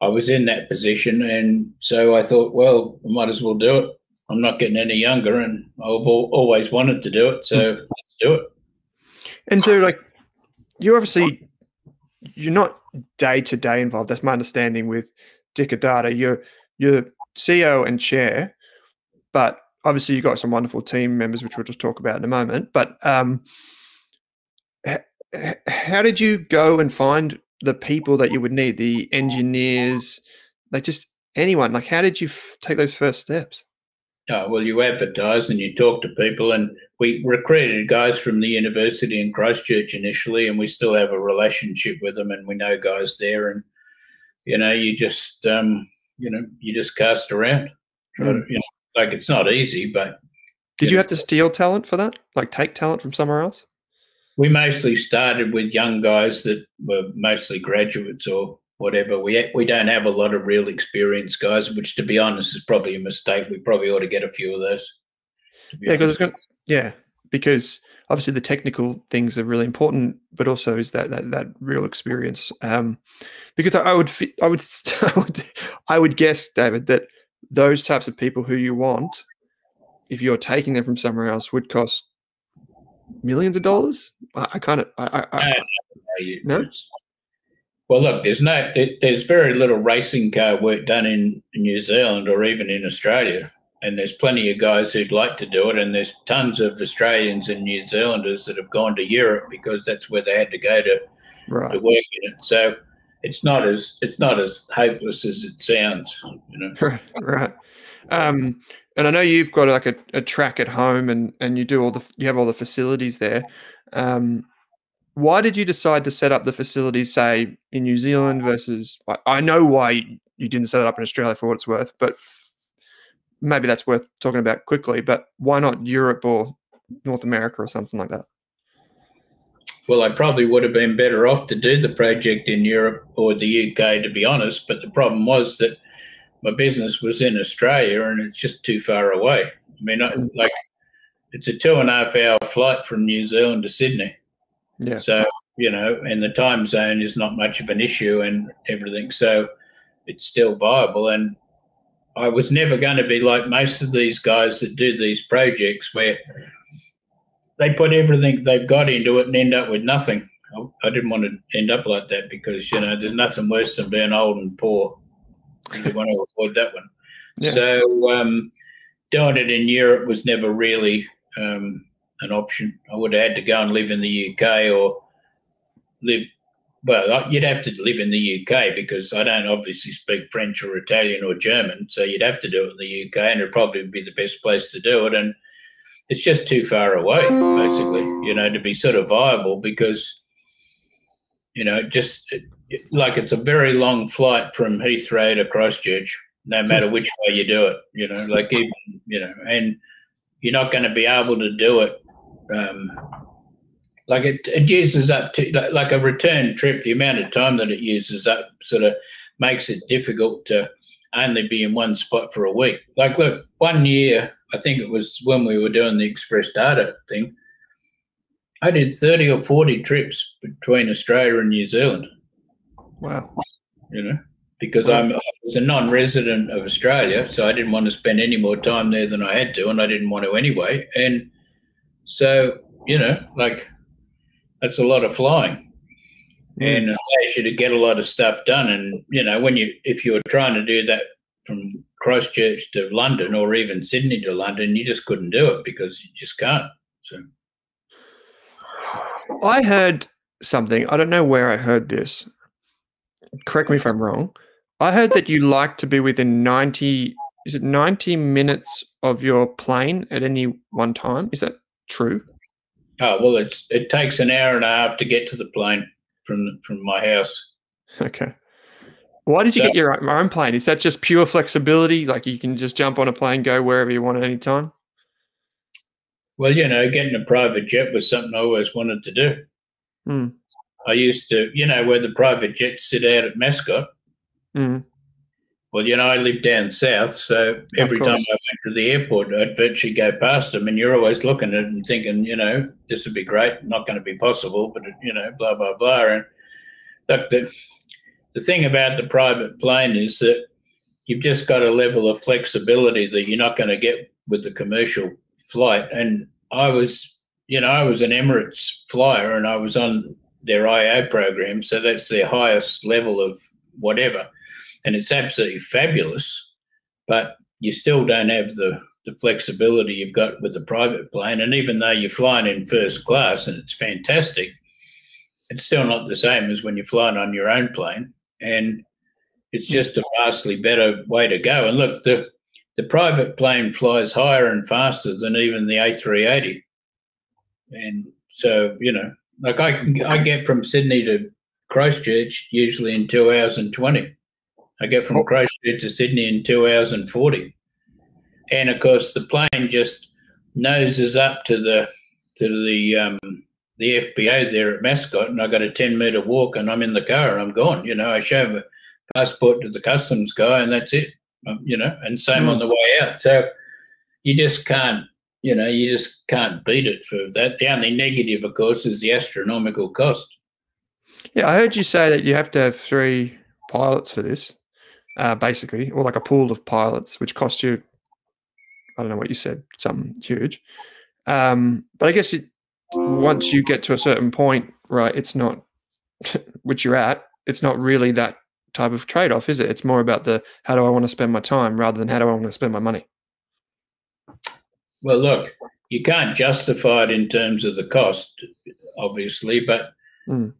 Speaker 4: I was in that position, and so I thought, well, I might as well do it. I'm not getting any younger, and I've always wanted to do it, so hmm. let's do it.
Speaker 2: And so, like, you obviously you're not day to day involved. That's my understanding with Dicker Data. You're you're CEO and chair, but obviously you've got some wonderful team members, which we'll just talk about in a moment. But um, how did you go and find the people that you would need, the engineers, like just anyone? Like, how did you take those first steps?
Speaker 4: Oh, well, you advertise and you talk to people, and we recruited guys from the university in Christchurch initially, and we still have a relationship with them, and we know guys there, and you know, you just um, you know, you just cast around, try mm. to, you know, like it's not easy, but
Speaker 2: did you, you have to steal talent for that? Like take talent from somewhere else?
Speaker 4: We mostly started with young guys that were mostly graduates or whatever. We we don't have a lot of real experienced guys, which to be honest is probably a mistake. We probably ought to get a few of those.
Speaker 2: Yeah, because yeah, because obviously the technical things are really important, but also is that that, that real experience. Um, because I, I would I would I would I would guess, David, that those types of people who you want, if you're taking them from somewhere else, would cost millions of dollars. I, I kind of I, I, I
Speaker 4: no. Well, look, there's no, there's very little racing car work done in New Zealand or even in Australia, and there's plenty of guys who'd like to do it, and there's tons of Australians and New Zealanders that have gone to Europe because that's where they had to go to, right. to work in it. So it's not as it's not as hopeless as it sounds, you know.
Speaker 2: Right, right. Um, and I know you've got like a, a track at home, and and you do all the you have all the facilities there. Um, why did you decide to set up the facilities, say, in New Zealand versus? I know why you didn't set it up in Australia for what it's worth, but maybe that's worth talking about quickly. But why not Europe or North America or something like that?
Speaker 4: Well, I probably would have been better off to do the project in Europe or the UK, to be honest. But the problem was that my business was in Australia and it's just too far away. I mean, mm. like it's a two and a half hour flight from New Zealand to Sydney.
Speaker 2: Yeah.
Speaker 4: So, you know, and the time zone is not much of an issue and everything. So it's still viable. And I was never going to be like most of these guys that do these projects where they put everything they've got into it and end up with nothing. I, didn't want to end up like that because, you know, there's nothing worse than being old and poor. You want to avoid that one. Yeah. So um, doing it in Europe was never really um, an option. I would have had to go and live in the UK or live. Well, you'd have to live in the UK because I don't obviously speak French or Italian or German, so you'd have to do it in the UK, and it'd probably be the best place to do it. And it's just too far away, basically, you know, to be sort of viable because, you know, just like it's a very long flight from Heathrow to Christchurch, no matter which way you do it, you know, like even, you know, and you're not going to be able to do it um, like it, it uses up to like, like a return trip. The amount of time that it uses up sort of makes it difficult to only be in one spot for a week. Like, look, one year, I think it was when we were doing the express data thing, I did 30 or 40 trips between Australia and New Zealand.
Speaker 2: Wow.
Speaker 4: You know, because I'm I was a non-resident of Australia, so I didn't want to spend any more time there than I had to, and I didn't want to anyway. And so, you know, like that's a lot of flying,
Speaker 2: Mm.
Speaker 4: and it allows you to get a lot of stuff done. And you know, when you if you were trying to do that from Christchurch to London or even Sydney to London, you just couldn't do it because you just can't. So
Speaker 2: I heard something. I don't know where I heard this. Correct me if I'm wrong. I heard that you like to be within 90 is it 90 minutes of your plane at any one time? Is that true?
Speaker 4: Oh well, it's it takes an hour and a half to get to the plane from from my house.
Speaker 2: Okay. Why did you
Speaker 4: So-
Speaker 2: get your own, own plane? Is that just pure flexibility? Like you can just jump on a plane, go wherever you want at any time?
Speaker 4: Well, you know, getting a private jet was something I always wanted to do.
Speaker 2: Hmm.
Speaker 4: I used to, you know, where the private jets sit out at Mascot.
Speaker 2: Mm.
Speaker 4: Well, you know, I live down south, so every time I went to the airport, I'd virtually go past them, and you're always looking at it and thinking, you know, this would be great. Not going to be possible, but you know, blah blah blah. And look, the the thing about the private plane is that you've just got a level of flexibility that you're not going to get with the commercial flight. And I was, you know, I was an Emirates flyer, and I was on their IO program, so that's their highest level of whatever and it's absolutely fabulous, but you still don't have the, the flexibility you've got with the private plane. And even though you're flying in first class and it's fantastic, it's still not the same as when you're flying on your own plane. And it's just a vastly better way to go. And look, the the private plane flies higher and faster than even the A380. And so, you know, like I I get from Sydney to Christchurch usually in two hours and twenty. I get from
Speaker 2: Oh.
Speaker 4: Christchurch to Sydney in two hours and forty. And of course, the plane just noses up to the to the um, the FBO there at Mascot, and I got a ten meter walk, and I'm in the car, and I'm gone. You know, I show my passport to the customs guy, and that's it. Um, you know, and same on the way out. So you just can't. You know, you just can't beat it for that. The only negative, of course, is the astronomical cost.
Speaker 2: Yeah, I heard you say that you have to have three pilots for this, uh, basically, or like a pool of pilots, which cost you, I don't know what you said, something huge. Um, but I guess it, once you get to a certain point, right, it's not, which you're at, it's not really that type of trade off, is it? It's more about the how do I want to spend my time rather than how do I want to spend my money.
Speaker 4: Well, look, you can't justify it in terms of the cost, obviously, but
Speaker 2: Mm.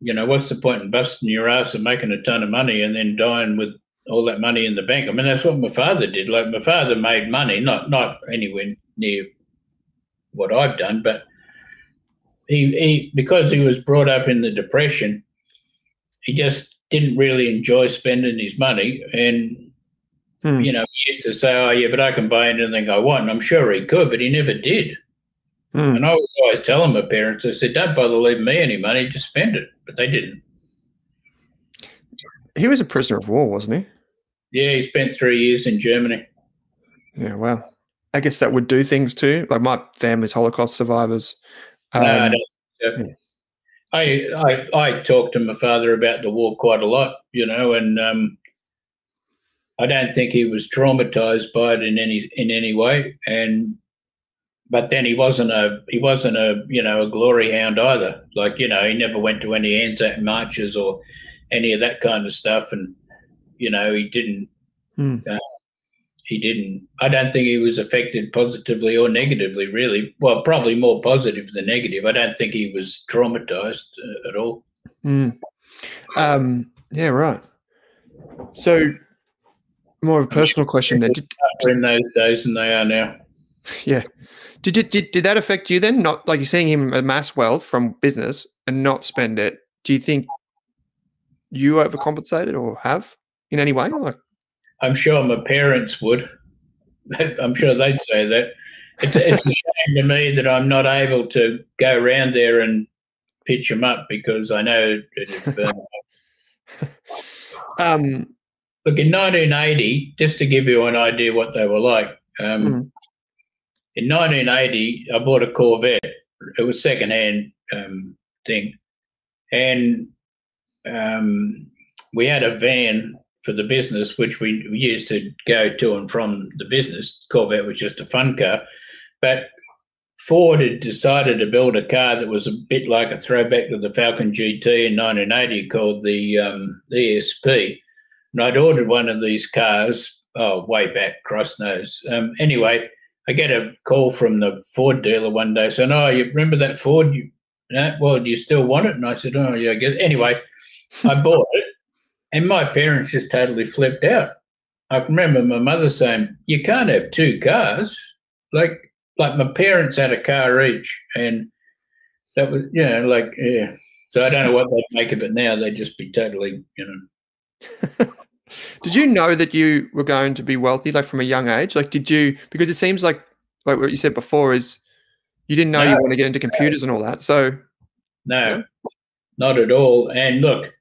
Speaker 4: you know, what's the point in busting your ass and making a ton of money and then dying with all that money in the bank? I mean, that's what my father did. Like my father made money, not not anywhere near what I've done, but he, he because he was brought up in the depression, he just didn't really enjoy spending his money and
Speaker 2: Hmm.
Speaker 4: you know, he used to say, "Oh, yeah, but I can buy anything I want." And I'm sure he could, but he never did.
Speaker 2: Hmm.
Speaker 4: And I was always telling my parents, I said, "Don't bother leaving me any money; just spend it." But they didn't.
Speaker 2: He was a prisoner of war, wasn't he?
Speaker 4: Yeah, he spent three years in Germany.
Speaker 2: Yeah, well, I guess that would do things too. Like my family's Holocaust survivors.
Speaker 4: no, I
Speaker 2: Um, yeah.
Speaker 4: I, I I talked to my father about the war quite a lot, you know, and um, I don't think he was traumatized by it in any in any way. And but then he wasn't a he wasn't a you know a glory hound either. Like you know, he never went to any Anzac marches or any of that kind of stuff, and you know, he didn't.
Speaker 2: Hmm.
Speaker 4: Uh, he didn't. I don't think he was affected positively or negatively. Really, well, probably more positive than negative. I don't think he was traumatized uh, at all.
Speaker 2: Mm. Um, yeah, right. So, more of a personal question then. Did,
Speaker 4: in those days than they are now.
Speaker 2: yeah, did, it, did did that affect you then? Not like you're seeing him amass wealth from business and not spend it. Do you think you overcompensated or have in any way? Like,
Speaker 4: I'm sure my parents would. I'm sure they'd say that. It's, it's a shame to me that I'm not able to go around there and pitch them up because I know it'd burn
Speaker 2: um,
Speaker 4: Look, in 1980, just to give you an idea what they were like, um,
Speaker 2: Mhm.
Speaker 4: in 1980, I bought a Corvette. It was secondhand um, thing, and um, we had a van for the business, which we used to go to and from the business. Corvette was just a fun car, but Ford had decided to build a car that was a bit like a throwback to the Falcon GT in 1980 called the um, ESP. And I'd ordered one of these cars, oh, way back, cross nose. Um, anyway, I get a call from the Ford dealer one day saying, "Oh, you remember that Ford? You, no, well, do you still want it?" And I said, "Oh, yeah." I guess. Anyway, I bought it, and my parents just totally flipped out. I remember my mother saying, "You can't have two cars." Like, like my parents had a car each, and that was, you know, like, yeah. So I don't know what they'd make of it now. They'd just be totally, you know.
Speaker 2: did you know that you were going to be wealthy, like from a young age? Like, did you? Because it seems like, like what you said before, is you didn't know no, you want to get into computers no. and all that. So,
Speaker 4: no, yeah. not at all. And look,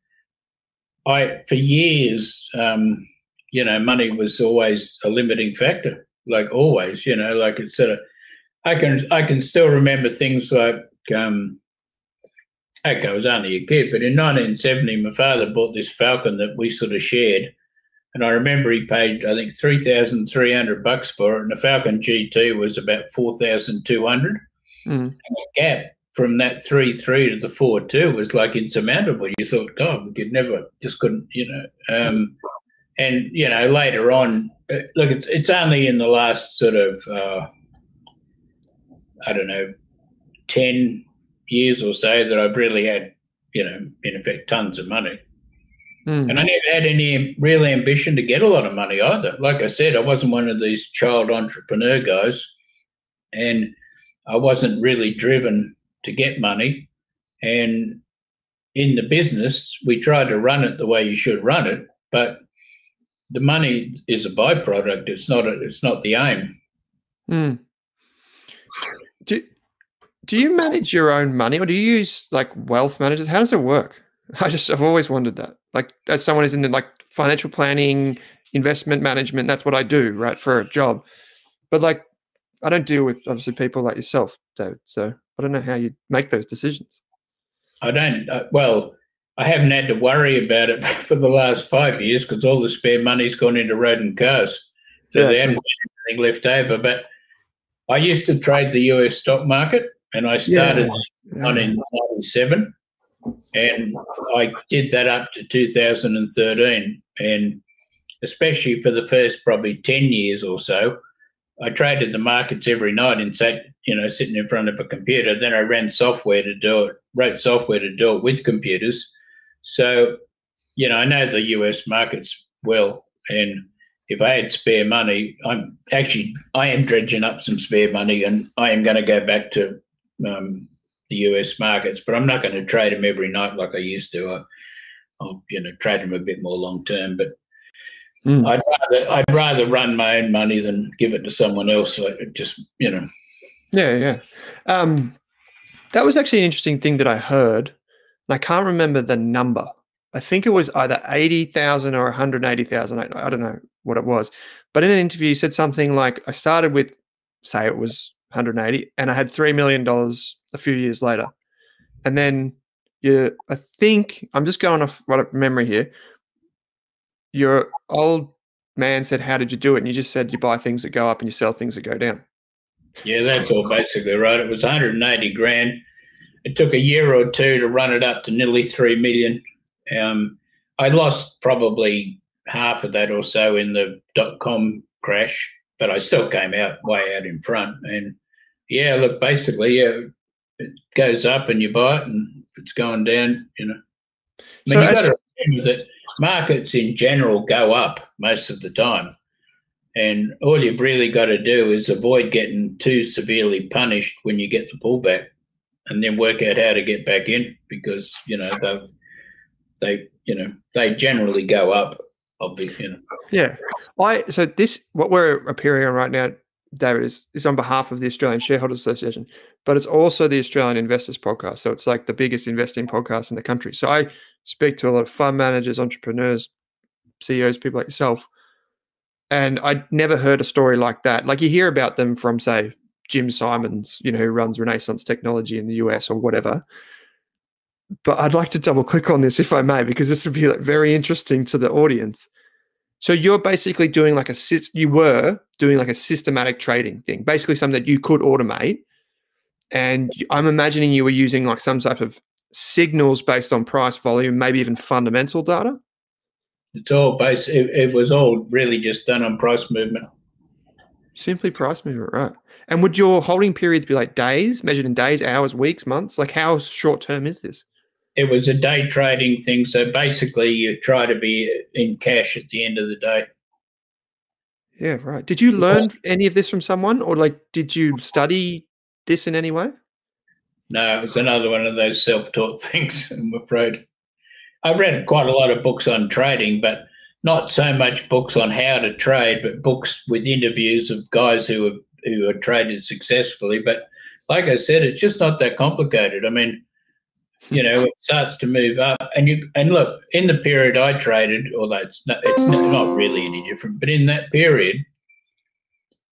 Speaker 4: I for years, um, you know, money was always a limiting factor. Like always, you know, like it's sort of. I can I can still remember things like um, okay, I was only a kid, but in 1970, my father bought this Falcon that we sort of shared. And I remember he paid, I think, 3,300 bucks for it. And the Falcon GT was about 4,200. Mm. And the gap from that 3 3 to the 4 2 was like insurmountable. You thought, God, we could never, just couldn't, you know. Um, and, you know, later on, uh, look, it's, it's only in the last sort of, uh, I don't know, 10, years or so that I've really had, you know, in effect, tons of money. Mm. And I never had any real ambition to get a lot of money either. Like I said, I wasn't one of these child entrepreneur guys, and I wasn't really driven to get money. And in the business, we try to run it the way you should run it, but the money is a byproduct. It's not. A, it's not the aim.
Speaker 2: Mm. Do, do you manage your own money or do you use like wealth managers? How does it work? I just I've always wondered that. Like as someone who's in like financial planning, investment management, that's what I do, right, for a job. But like I don't deal with obviously people like yourself, David. So I don't know how you make those decisions.
Speaker 4: I don't. Uh, well, I haven't had to worry about it for the last five years because all the spare money's gone into Rodin cars. So yeah, there hasn't been anything left over. But I used to trade the US stock market and I started yeah. on in '97, and I did that up to 2013, and especially for the first probably 10 years or so, I traded the markets every night and sat, you know, sitting in front of a computer. Then I ran software to do it, wrote software to do it with computers. So, you know, I know the US markets well, and if I had spare money, I'm actually I am dredging up some spare money, and I am going to go back to um, the US markets, but I'm not going to trade them every night like I used to. I, will you know trade them a bit more long term, but mm. I'd rather I'd rather run my own money than give it to someone else. Like just you know.
Speaker 2: Yeah, yeah. Um, that was actually an interesting thing that I heard, and I can't remember the number. I think it was either eighty thousand or one hundred eighty thousand. I, I don't know what it was, but in an interview, he said something like, "I started with, say, it was 180 and I had 3 million dollars a few years later. And then you I think I'm just going off what memory here. Your old man said, How did you do it? And you just said you buy things that go up and you sell things that go down.
Speaker 4: Yeah, that's all basically right. It was 180 grand. It took a year or two to run it up to nearly three million. Um, I lost probably half of that or so in the dot com crash, but I still came out way out in front. And yeah, look, basically, yeah, it goes up and you buy it, and if it's going down, you know. I mean, so you've got to remember that markets in general go up most of the time. And all you've really got to do is avoid getting too severely punished when you get the pullback and then work out how to get back in because, you know, they, they you know, they generally go up. Obviously, you know.
Speaker 2: Yeah. I so this what we're appearing on right now David, is, is on behalf of the Australian Shareholders Association, but it's also the Australian Investors Podcast. So it's like the biggest investing podcast in the country. So I speak to a lot of fund managers, entrepreneurs, CEOs, people like yourself. And I'd never heard a story like that. Like you hear about them from, say, Jim Simons, you know, who runs Renaissance Technology in the US or whatever. But I'd like to double click on this if I may, because this would be like very interesting to the audience. So you're basically doing like a you were doing like a systematic trading thing, basically something that you could automate. And I'm imagining you were using like some type of signals based on price volume, maybe even fundamental data.
Speaker 4: It's all based. It, it was all really just done on price movement.
Speaker 2: Simply price movement, right? And would your holding periods be like days, measured in days, hours, weeks, months? Like how short term is this?
Speaker 4: it was a day trading thing. So basically, you try to be in cash at the end of the day.
Speaker 2: Yeah, right. Did you learn any of this from someone, or like, did you study this in any way?
Speaker 4: No, it was another one of those self-taught things. I'm afraid. I read quite a lot of books on trading, but not so much books on how to trade, but books with interviews of guys who have who have traded successfully. But like I said, it's just not that complicated. I mean, you know, it starts to move up. And you and look, in the period I traded, although it's not, it's not really any different, but in that period,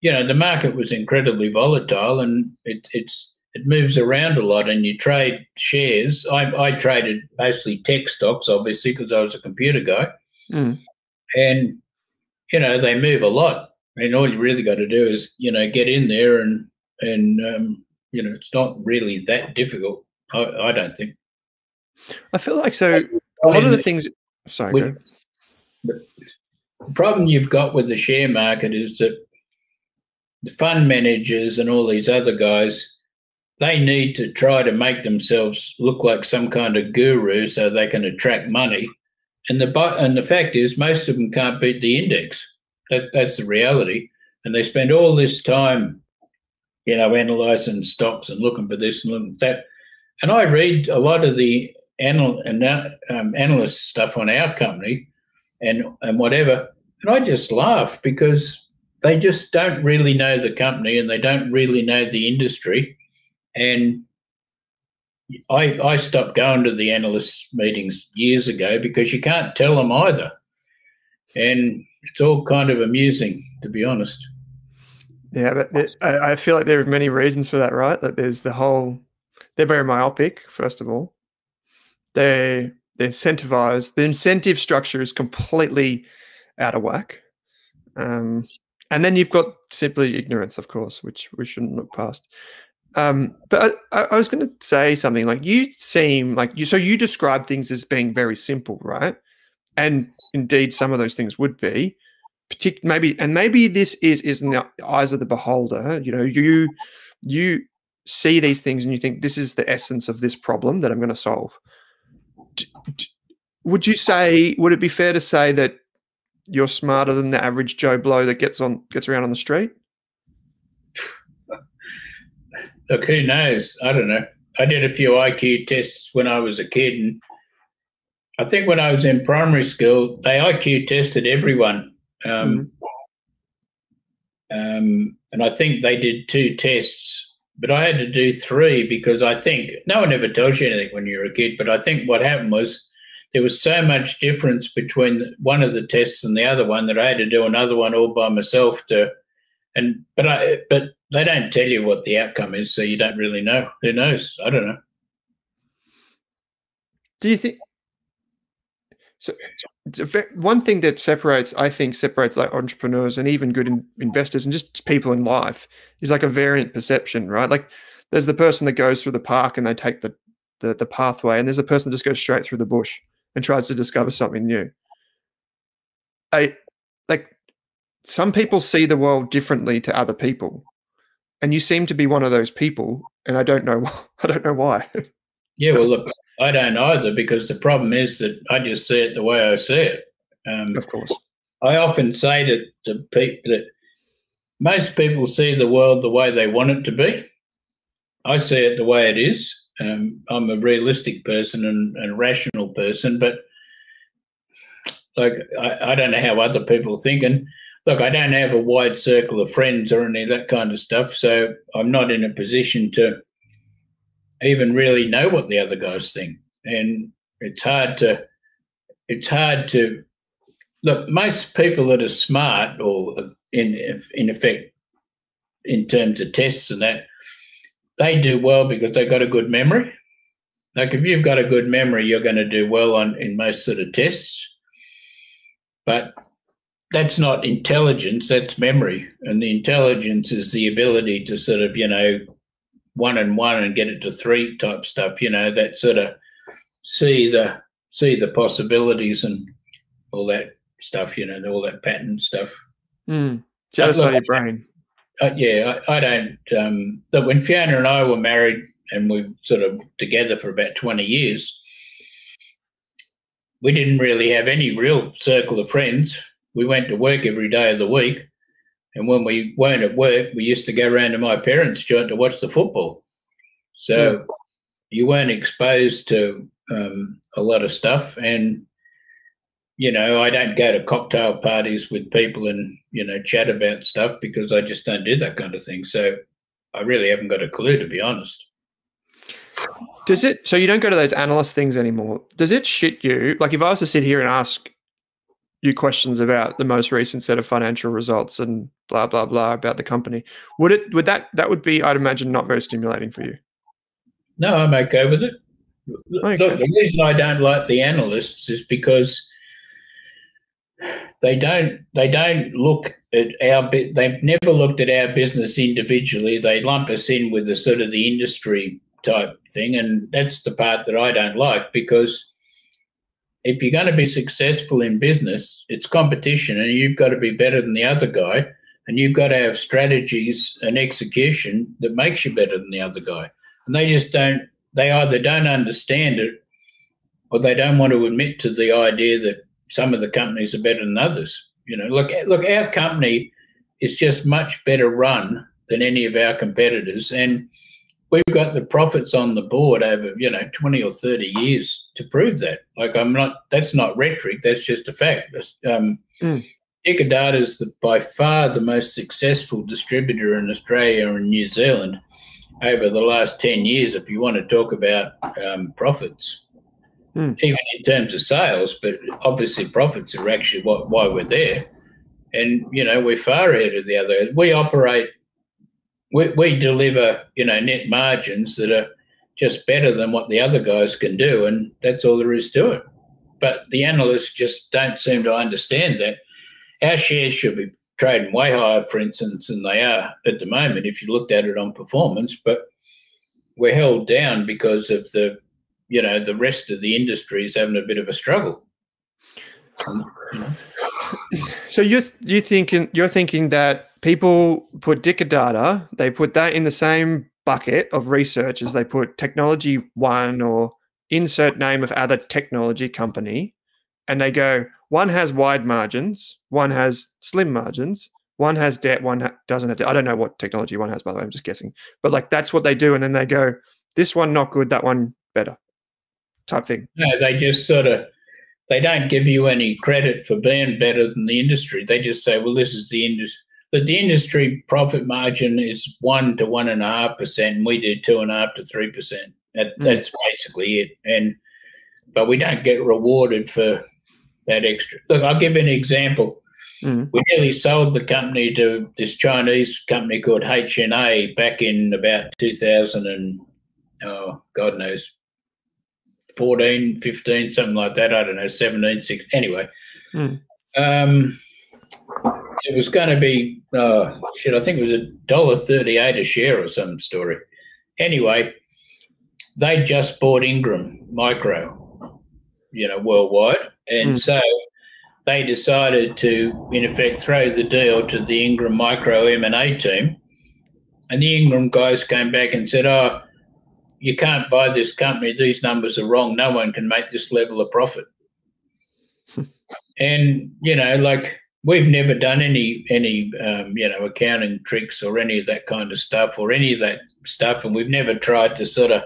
Speaker 4: you know, the market was incredibly volatile, and it, it's it moves around a lot. And you trade shares. I, I traded mostly tech stocks, obviously, because I was a computer guy,
Speaker 2: mm.
Speaker 4: and you know they move a lot. And all you really got to do is you know get in there and and um, you know it's not really that difficult. I, I don't think.
Speaker 2: I feel like so a lot of the things. Sorry. With,
Speaker 4: the problem you've got with the share market is that the fund managers and all these other guys, they need to try to make themselves look like some kind of guru so they can attract money. And the and the fact is, most of them can't beat the index. That, that's the reality. And they spend all this time, you know, analyzing stocks and looking for this and looking for that. And I read a lot of the anal, um, analyst stuff on our company and and whatever, and I just laugh because they just don't really know the company and they don't really know the industry, and I I stopped going to the analyst meetings years ago because you can't tell them either, and it's all kind of amusing to be honest.
Speaker 2: Yeah, but I feel like there are many reasons for that, right? That there's the whole they're very myopic, first of all they they incentivize the incentive structure is completely out of whack. Um, and then you've got simply ignorance, of course, which we shouldn't look past. Um, but I, I was going to say something like you seem like you. So you describe things as being very simple, right? And indeed, some of those things would be, partic- maybe, and maybe this is is in the eyes of the beholder. You know, you you see these things and you think this is the essence of this problem that I'm going to solve would you say would it be fair to say that you're smarter than the average Joe Blow that gets on gets around on the street?
Speaker 4: Look, who knows? I don't know. I did a few IQ tests when I was a kid, and I think when I was in primary school, they IQ tested everyone. Um, mm-hmm. um, and I think they did two tests but I had to do three because I think no one ever tells you anything when you're a kid. But I think what happened was there was so much difference between one of the tests and the other one that I had to do another one all by myself to. And but I but they don't tell you what the outcome is, so you don't really know. Who knows? I don't know.
Speaker 2: Do you think? So, one thing that separates, I think, separates like entrepreneurs and even good in, investors and just people in life is like a variant perception, right? Like, there's the person that goes through the park and they take the the, the pathway, and there's a person that just goes straight through the bush and tries to discover something new. I like some people see the world differently to other people, and you seem to be one of those people, and I don't know, I don't know why.
Speaker 4: Yeah, well, look, I don't either because the problem is that I just see it the way I see it.
Speaker 2: Um, of course.
Speaker 4: I often say to, to people that most people see the world the way they want it to be. I see it the way it is. Um, I'm a realistic person and, and a rational person, but like I, I don't know how other people think. And look, I don't have a wide circle of friends or any of that kind of stuff, so I'm not in a position to even really know what the other guys think, and it's hard to it's hard to look. Most people that are smart, or in in effect, in terms of tests and that, they do well because they've got a good memory. Like if you've got a good memory, you're going to do well on in most sort of tests. But that's not intelligence, that's memory. And the intelligence is the ability to sort of, you know, one and one and get it to three type stuff, you know, that sort of see the see the possibilities and all that stuff, you know, all that pattern stuff.
Speaker 2: Mm. The other of your brain.
Speaker 4: Uh, yeah, I, I don't. Um, that when Fiona and I were married and we sort of together for about twenty years, we didn't really have any real circle of friends. We went to work every day of the week, and when we weren't at work, we used to go around to my parents' joint to watch the football. So yeah. you weren't exposed to um, a lot of stuff, and you know, I don't go to cocktail parties with people and, you know, chat about stuff because I just don't do that kind of thing. So I really haven't got a clue, to be honest.
Speaker 2: Does it, so you don't go to those analyst things anymore? Does it shit you? Like if I was to sit here and ask you questions about the most recent set of financial results and blah, blah, blah about the company, would it, would that, that would be, I'd imagine, not very stimulating for you?
Speaker 4: No, I'm okay with it. Okay. Look, the reason I don't like the analysts is because they don't they don't look at our they've never looked at our business individually. They lump us in with the sort of the industry type thing and that's the part that i don't like because if you're going to be successful in business it's competition and you've got to be better than the other guy and you've got to have strategies and execution that makes you better than the other guy. And they just don't they either don't understand it or they don't want to admit to the idea that some of the companies are better than others. You know, look, look, our company is just much better run than any of our competitors, and we've got the profits on the board over you know twenty or thirty years to prove that. Like, I'm not. That's not rhetoric. That's just a fact. Um, mm. Data is the, by far the most successful distributor in Australia and New Zealand over the last 10 years, if you want to talk about um, profits mm. even in terms of sales. But obviously, profits are actually what, why we're there. And you know, we're far ahead of the other. We operate, we, we deliver, you know, net margins that are just better than what the other guys can do, and that's all there is to it. But the analysts just don't seem to understand that our shares should be trading way higher, for instance, than they are at the moment if you looked at it on performance. But we're held down because of the you know the rest of the industry is having a bit of a struggle.
Speaker 2: Um, so you're you thinking you're thinking that people put Dicker data, they put that in the same bucket of research as they put technology one or insert name of other technology company, and they go one has wide margins, one has slim margins, one has debt, one doesn't have debt. I don't know what technology one has by the way. I'm just guessing, but like that's what they do, and then they go this one not good, that one better type thing.
Speaker 4: No, they just sort of they don't give you any credit for being better than the industry. They just say, well, this is the industry. But the industry profit margin is one to one and a half percent, and we did two and a half to three percent. That, mm. That's basically it. And but we don't get rewarded for that extra. Look, I'll give you an example. Mm. We nearly sold the company to this Chinese company called HNA back in about 2000 and oh God knows 14, 15, something like that. I don't know, 17, 16. Anyway, mm. um, it was going to be, uh, shit, I think it was a dollar thirty-eight a share or some story. Anyway, they just bought Ingram Micro, you know, worldwide. And mm. so they decided to, in effect, throw the deal to the Ingram Micro M&A team. And the Ingram guys came back and said, oh, you can't buy this company. These numbers are wrong. No one can make this level of profit. and you know, like we've never done any any um, you know accounting tricks or any of that kind of stuff or any of that stuff, and we've never tried to sort of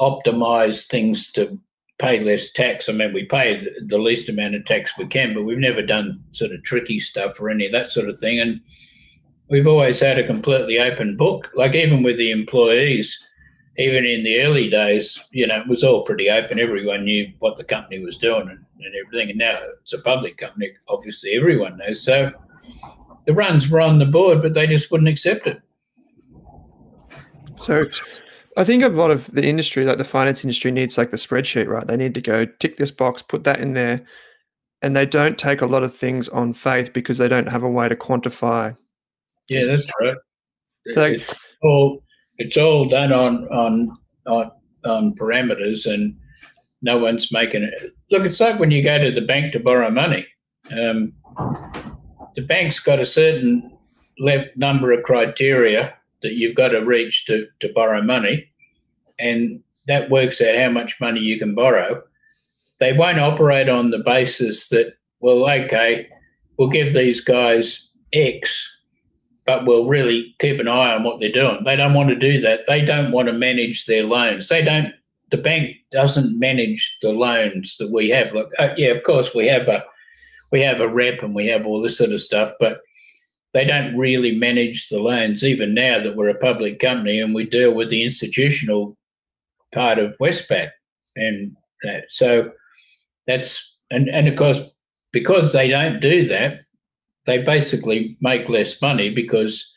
Speaker 4: optimize things to pay less tax. I mean, we pay the least amount of tax we can, but we've never done sort of tricky stuff or any of that sort of thing. And we've always had a completely open book. Like even with the employees even in the early days, you know, it was all pretty open. Everyone knew what the company was doing and, and everything. And now it's a public company. Obviously, everyone knows. So the runs were on the board, but they just wouldn't accept it.
Speaker 2: So I think a lot of the industry, like the finance industry, needs like the spreadsheet, right? They need to go tick this box, put that in there. and they don't take a lot of things on faith because they don't have a way to quantify.
Speaker 4: Yeah, that's right.
Speaker 2: So-
Speaker 4: all it's all done on on on on parameters, and no one's making it. Look, it's like when you go to the bank to borrow money. Um, the bank's got a certain number of criteria that you've got to reach to, to borrow money, and that works out how much money you can borrow. They won't operate on the basis that, well, okay, we'll give these guys X, but we'll really keep an eye on what they're doing. They don't want to do that. They don't want to manage their loans. They don't. The bank doesn't manage the loans that we have. Look, uh, yeah, of course we have a we have a rep and we have all this sort of stuff, but they don't really manage the loans. Even now that we're a public company and we deal with the institutional part of Westpac, and that. so that's and and of course because they don't do that, they basically make less money because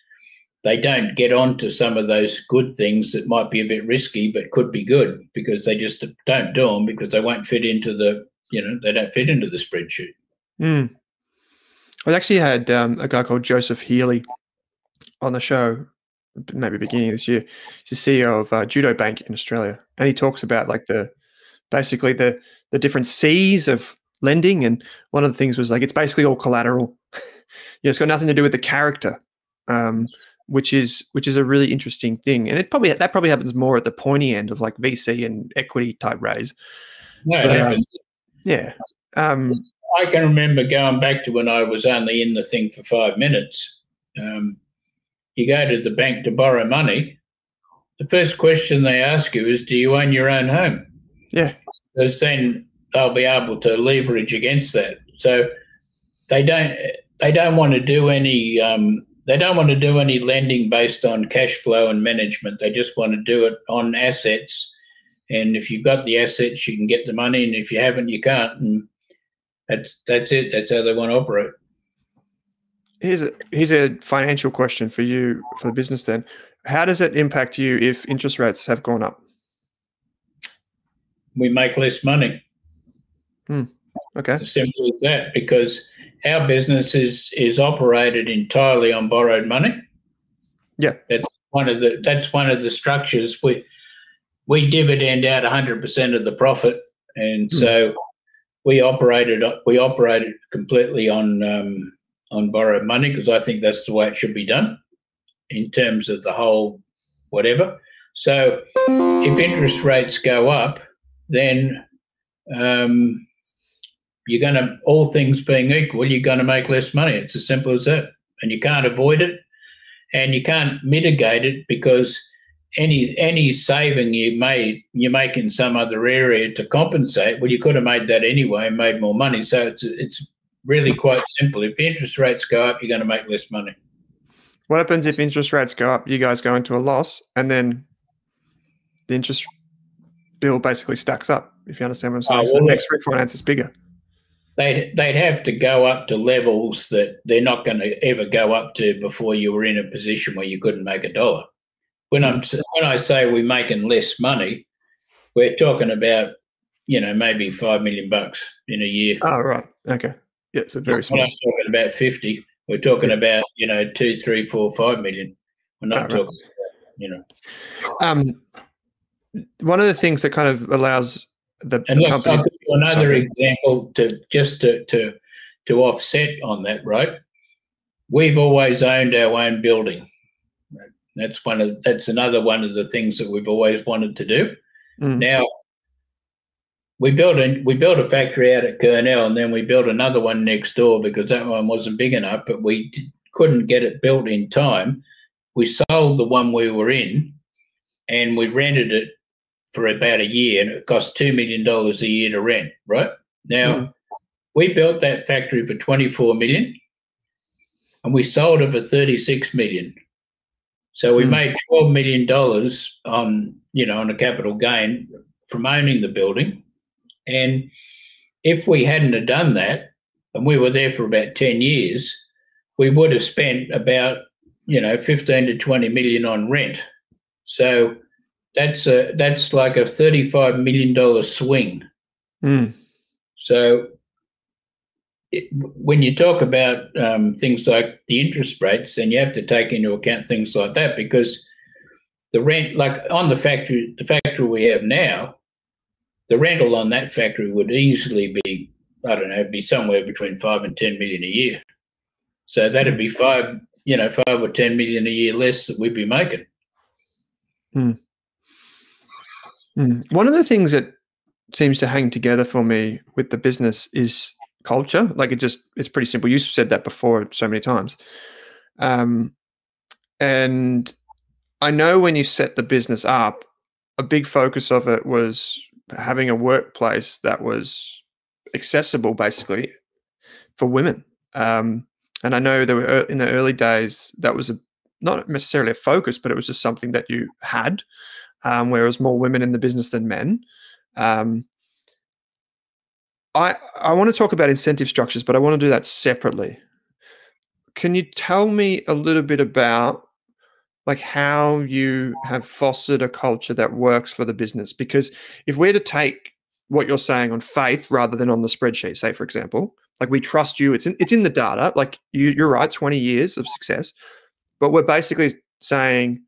Speaker 4: they don't get onto some of those good things that might be a bit risky but could be good because they just don't do them because they won't fit into the you know they don't fit into the spreadsheet.
Speaker 2: Mm. I actually had um, a guy called Joseph Healy on the show, maybe beginning of this year. He's the CEO of uh, Judo Bank in Australia, and he talks about like the basically the the different C's of lending, and one of the things was like it's basically all collateral. you know, it's got nothing to do with the character, um, which is which is a really interesting thing, and it probably that probably happens more at the pointy end of like VC and equity type raise.
Speaker 4: No, it
Speaker 2: But, um. Yeah. Um,
Speaker 4: I can remember going back to when I was only in the thing for five minutes. Um, you go to the bank to borrow money. The first question they ask you is, "Do you own your own home?"
Speaker 2: yeah.
Speaker 4: Because then they'll be able to leverage against that. So they don't they don't want to do any um, they don't want to do any lending based on cash flow and management. They just want to do it on assets. And if you've got the assets, you can get the money, and if you haven't, you can't. And that's that's it. That's how they want to operate.
Speaker 2: Here's a here's a financial question for you for the business. Then, how does it impact you if interest rates have gone up?
Speaker 4: We make less money.
Speaker 2: Okay.
Speaker 4: It's as simple as that. Because our business is is operated entirely on borrowed money.
Speaker 2: Yeah.
Speaker 4: That's one of the that's one of the structures. We we dividend out hundred percent of the profit, and
Speaker 2: Hmm.
Speaker 4: so we operated we operated completely on um, on borrowed money because I think that's the way it should be done in terms of the whole whatever. So if interest rates go up, then um, you're going to all things being equal, you're going to make less money. It's as simple as that, and you can't avoid it, and you can't mitigate it because any any saving you made you make in some other area to compensate. Well, you could have made that anyway and made more money. So it's it's really quite simple. If interest rates go up, you're going to make less money.
Speaker 2: What happens if interest rates go up? You guys go into a loss, and then the interest bill basically stacks up. If you understand what I'm oh, saying,
Speaker 4: Oh,
Speaker 2: so the next refinance is bigger.
Speaker 4: They'd they'd have to go up to levels that they're not going to ever go up to before you were in a position where you couldn't make a dollar. When I'm when I say we're making less money, we're talking about you know maybe five million bucks in a year.
Speaker 2: Oh, right. Okay. Yeah, so very
Speaker 4: When
Speaker 2: small.
Speaker 4: I'm talking about fifty, we're talking about you know two, three, four, five million. We're not
Speaker 2: Oh,
Speaker 4: talking, you know.
Speaker 2: Um, one of the things that kind of allows the
Speaker 4: And look,
Speaker 2: company.
Speaker 4: Another example to just to, to to offset on that, right? We've always owned our own building. That's one of that's another one of the things that we've always wanted to do.
Speaker 2: Mm,
Speaker 4: Now we built a we built a factory out at Kurnell, and then we built another one next door because that one wasn't big enough, but we couldn't get it built in time. We sold the one we were in, and we rented it for about a year, and it cost two million dollars a year to rent. Right now,
Speaker 2: Mm.
Speaker 4: we built that factory for twenty four million, and we sold it for thirty six million. So we
Speaker 2: Mm.
Speaker 4: made twelve million dollars on you know on a capital gain from owning the building, and if we hadn't have done that, and we were there for about ten years, we would have spent about you know fifteen to twenty million on rent. So that's a that's like a thirty five million dollar swing.
Speaker 2: mm,
Speaker 4: So it, when you talk about um, things like the interest rates, then you have to take into account things like that because the rent, like on the factory, the factory we have now, the rental on that factory would easily be, I don't know, be somewhere between five and ten million a year. So that'd be five, you know, five or ten million a year less that we'd be making.
Speaker 2: Hmm. Hmm. One of the things that seems to hang together for me with the business is culture. Like it just, it's pretty simple. You said that before so many times. Um, and I know when you set the business up, a big focus of it was having a workplace that was accessible basically for women. Um, and I know there were in the early days that was a not necessarily a focus, but it was just something that you had, um, where it was more women in the business than men. Um, I I want to talk about incentive structures, but I want to do that separately. Can you tell me a little bit about like how you have fostered a culture that works for the business? Because if we're to take what you're saying on faith rather than on the spreadsheet, say for example, like we trust you, it's in it's in the data. Like you, you're right, 20 years of success, but we're basically saying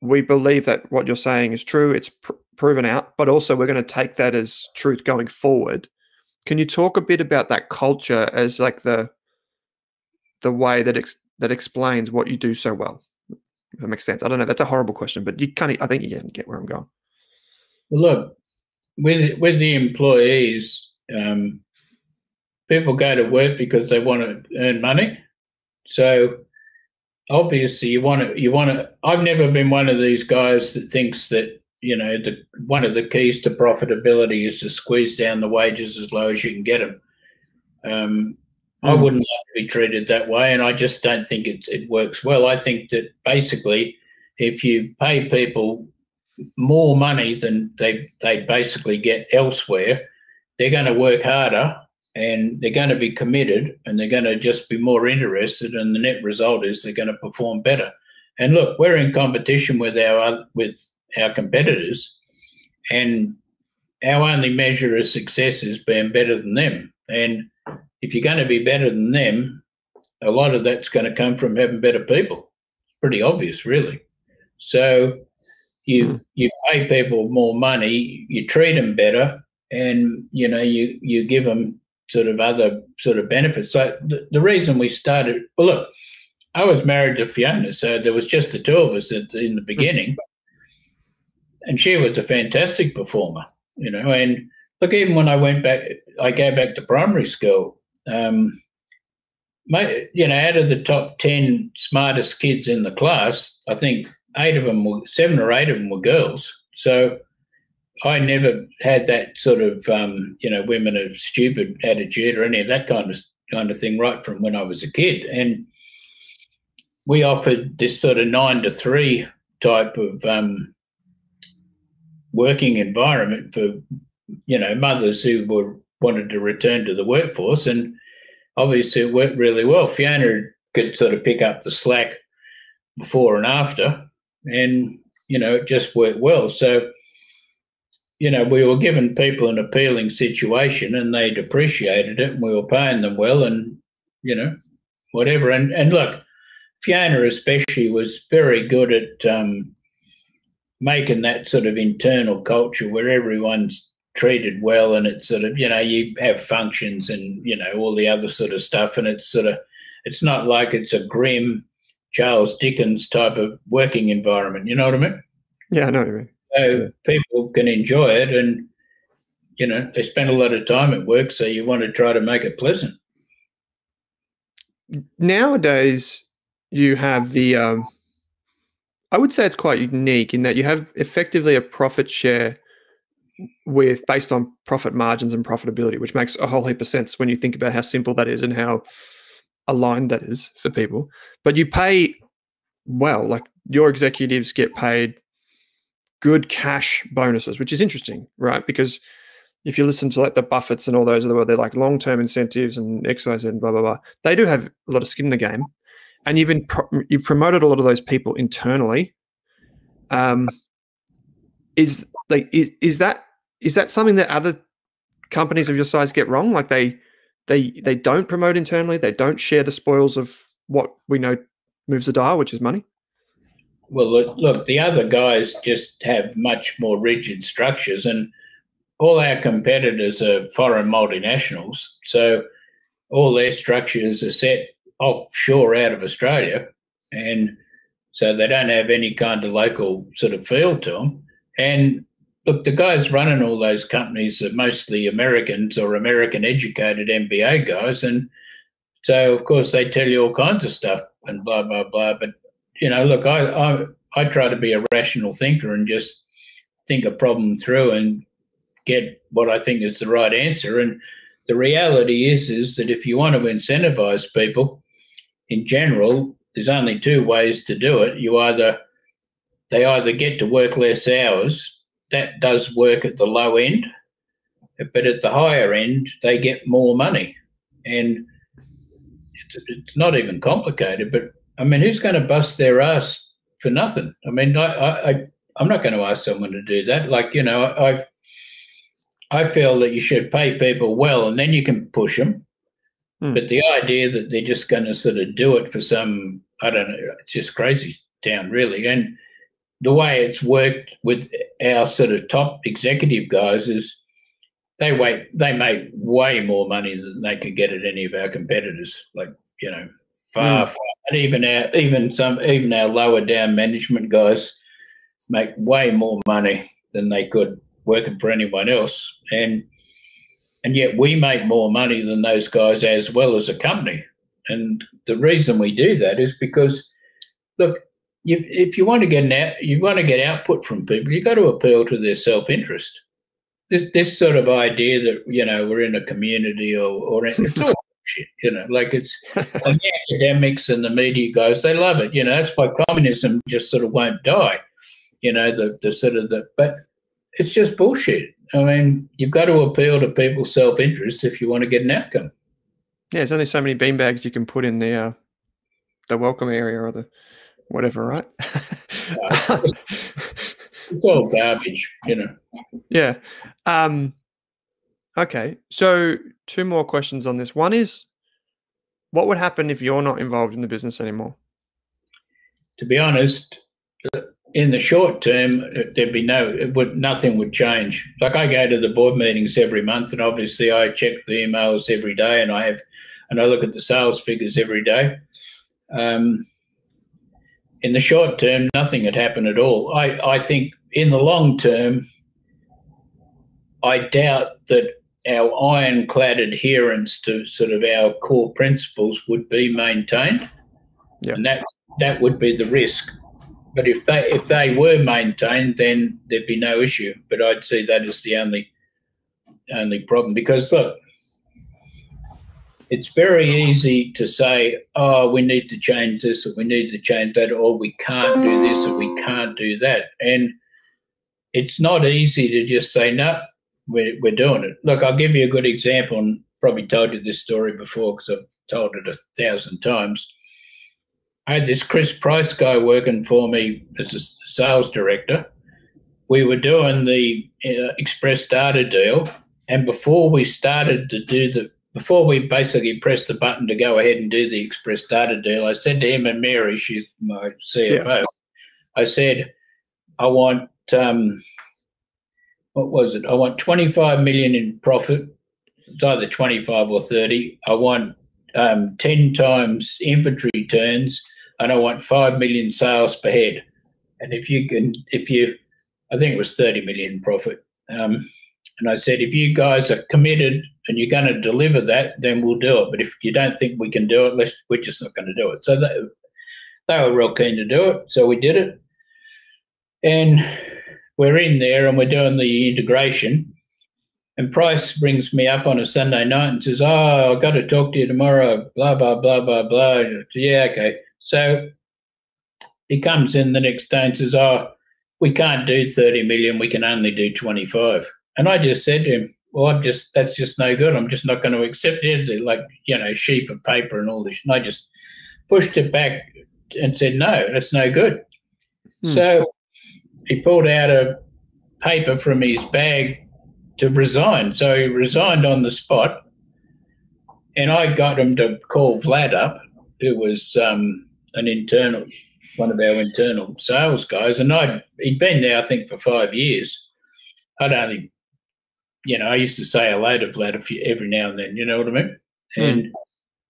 Speaker 2: we believe that what you're saying is true. It's pr- proven out, but also we're going to take that as truth going forward. Can you talk a bit about that culture as like the the way that ex- that explains what you do so well? If that makes sense. I don't know. That's a horrible question, but you kind of I think you get where I'm going.
Speaker 4: Look, with with the employees, um, people go to work because they want to earn money. So obviously you want to you want to i've never been one of these guys that thinks that you know the one of the keys to profitability is to squeeze down the wages as low as you can get them um, mm. i hmm. wouldn't like to be treated that way and i just don't think it, it works well i think that basically if you pay people more money than they they basically get elsewhere they're going to work harder and they're going to be committed and they're going to just be more interested and the net result is they're going to perform better. And look we're in competition with our with our competitors and our only measure of success is being better than them. And if you're going to be better than them a lot of that's going to come from having better people. It's pretty obvious really. So you hmm. you pay people more money you treat them better and you know you you give them sort of other sort of benefits. So the, the reason we started, well, look, I was married to Fiona, so there was just the two of us at, in the beginning, and she was a fantastic performer, you know. And look, even when I went back, I go back to primary school. Um, my, you know, out of the top ten smartest kids in the class, I think eight of them were seven or eight of them were girls. So I never had that sort of um, you know women are stupid attitude or any of that kind of kind of thing right from when I was a kid, and we offered this sort of nine to three type of um, working environment for you know mothers who were wanted to return to the workforce, and obviously it worked really well. Fiona could sort of pick up the slack before and after, and you know it just worked well. So you know, we were giving people an appealing situation and they depreciated it and we were paying them well and, you know, whatever. And, and look, Fiona especially was very good at um, making that sort of internal culture where everyone's treated well and it's sort of, you know, you have functions and, you know, all the other sort of stuff. And it's sort of, it's not like it's a grim Charles Dickens type of working environment. You know what I mean?
Speaker 2: Yeah, I know what you mean
Speaker 4: so people can enjoy it and you know they spend a lot of time at work so you want to try to make it pleasant.
Speaker 2: Nowadays you have the um, i would say it's quite unique in that you have effectively a profit share with based on profit margins and profitability which makes a whole heap of sense when you think about how simple that is and how aligned that is for people. But you pay well like your executives get paid good cash bonuses, which is interesting, right? Because if you listen to like the Buffetts and all those of the world, they're like long term incentives and X, Y, Z, and blah blah blah. They do have a lot of skin in the game, and you've you've promoted a lot of those people internally. Um, is like is, is that is that something that other companies of your size get wrong? Like they they they don't promote internally. They don't share the spoils of what we know moves the dial, which is money.
Speaker 4: Well, look, look, the other guys just have much more rigid structures, and all our competitors are foreign multinationals. So all their structures are set offshore out of Australia, and so they don't have any kind of local sort of feel to them. And look, the guys running all those companies are mostly Americans or American educated MBA guys, and so of course they tell you all kinds of stuff and blah blah blah. But you know, look, I, I I try to be a rational thinker and just think a problem through and get what I think is the right answer. And the reality is is that if you want to incentivize people, in general, there's only two ways to do it. You either they either get to work less hours. That does work at the low end, but at the higher end, they get more money. And it's, it's not even complicated, but I mean, who's going to bust their ass for nothing? I mean, I, I, I'm not going to ask someone to do that. Like, you know, I've, I feel that you should pay people well and then you can push them. Hmm. But the idea that they're just going to sort of do it for some, I don't know, it's just crazy town, really. And the way it's worked with our sort of top executive guys is they wait they make way more money than they could get at any of our competitors. Like you know, far, mm. far and even our even some even our lower down management guys make way more money than they could working for anyone else. And and yet we make more money than those guys as well as a company. And the reason we do that is because look, you, if you want to get an out, you want to get output from people, you've got to appeal to their self interest this this sort of idea that you know we're in a community or or it's all shit, you know, like it's the academics and the media guys they love it, you know. That's why communism just sort of won't die, you know. The the sort of the but it's just bullshit. I mean, you've got to appeal to people's self interest if you want to get an outcome.
Speaker 2: Yeah, there's only so many beanbags you can put in the uh, the welcome area or the whatever, right?
Speaker 4: it's all garbage, you know.
Speaker 2: Yeah. Um, okay. So two more questions on this. One is, what would happen if you're not involved in the business anymore?
Speaker 4: To be honest, in the short term, there'd be no, it would nothing would change. Like I go to the board meetings every month, and obviously I check the emails every day, and I have, and I look at the sales figures every day. Um, in the short term, nothing had happened at all. I, I think in the long term, I doubt that our ironclad adherence to sort of our core principles would be maintained,
Speaker 2: yeah.
Speaker 4: and that that would be the risk. But if they if they were maintained, then there'd be no issue. But I'd see that as the only only problem because look, it's very easy to say, oh, we need to change this or we need to change that or we can't do this or we can't do that. And it's not easy to just say, no, we're, we're doing it. Look, I'll give you a good example and probably told you this story before because I've told it a thousand times. I had this Chris Price guy working for me as a sales director. We were doing the uh, Express Data deal. And before we started to do the, before we basically pressed the button to go ahead and do the Express Data deal, I said to him and Mary, she's my CFO, yeah. I said, I want um, what was it? I want 25 million in profit. It's either 25 or 30. I want um, 10 times inventory turns, and I want 5 million sales per head. And if you can, if you, I think it was 30 million profit. Um, and I said, if you guys are committed and you're going to deliver that, then we'll do it. But if you don't think we can do it, let's, we're just not going to do it. So they, they were real keen to do it. So we did it. And we're in there and we're doing the integration. And Price brings me up on a Sunday night and says, Oh, I've got to talk to you tomorrow, blah, blah, blah, blah, blah. Yeah, okay. So he comes in the next day and says, Oh, we can't do 30 million, we can only do 25. And I just said to him, Well, I'm just, that's just no good. I'm just not going to accept it. Like, you know, sheet of paper and all this. And I just pushed it back and said, No, that's no good. Hmm. So he pulled out a paper from his bag to resign. So he resigned on the spot. and I got him to call Vlad up, who was um, an internal, one of our internal sales guys, and I'd, he'd been there I think for five years. I'd only, you know, I used to say hello to Vlad a few, every now and then. You know what I mean?
Speaker 2: Hmm.
Speaker 4: And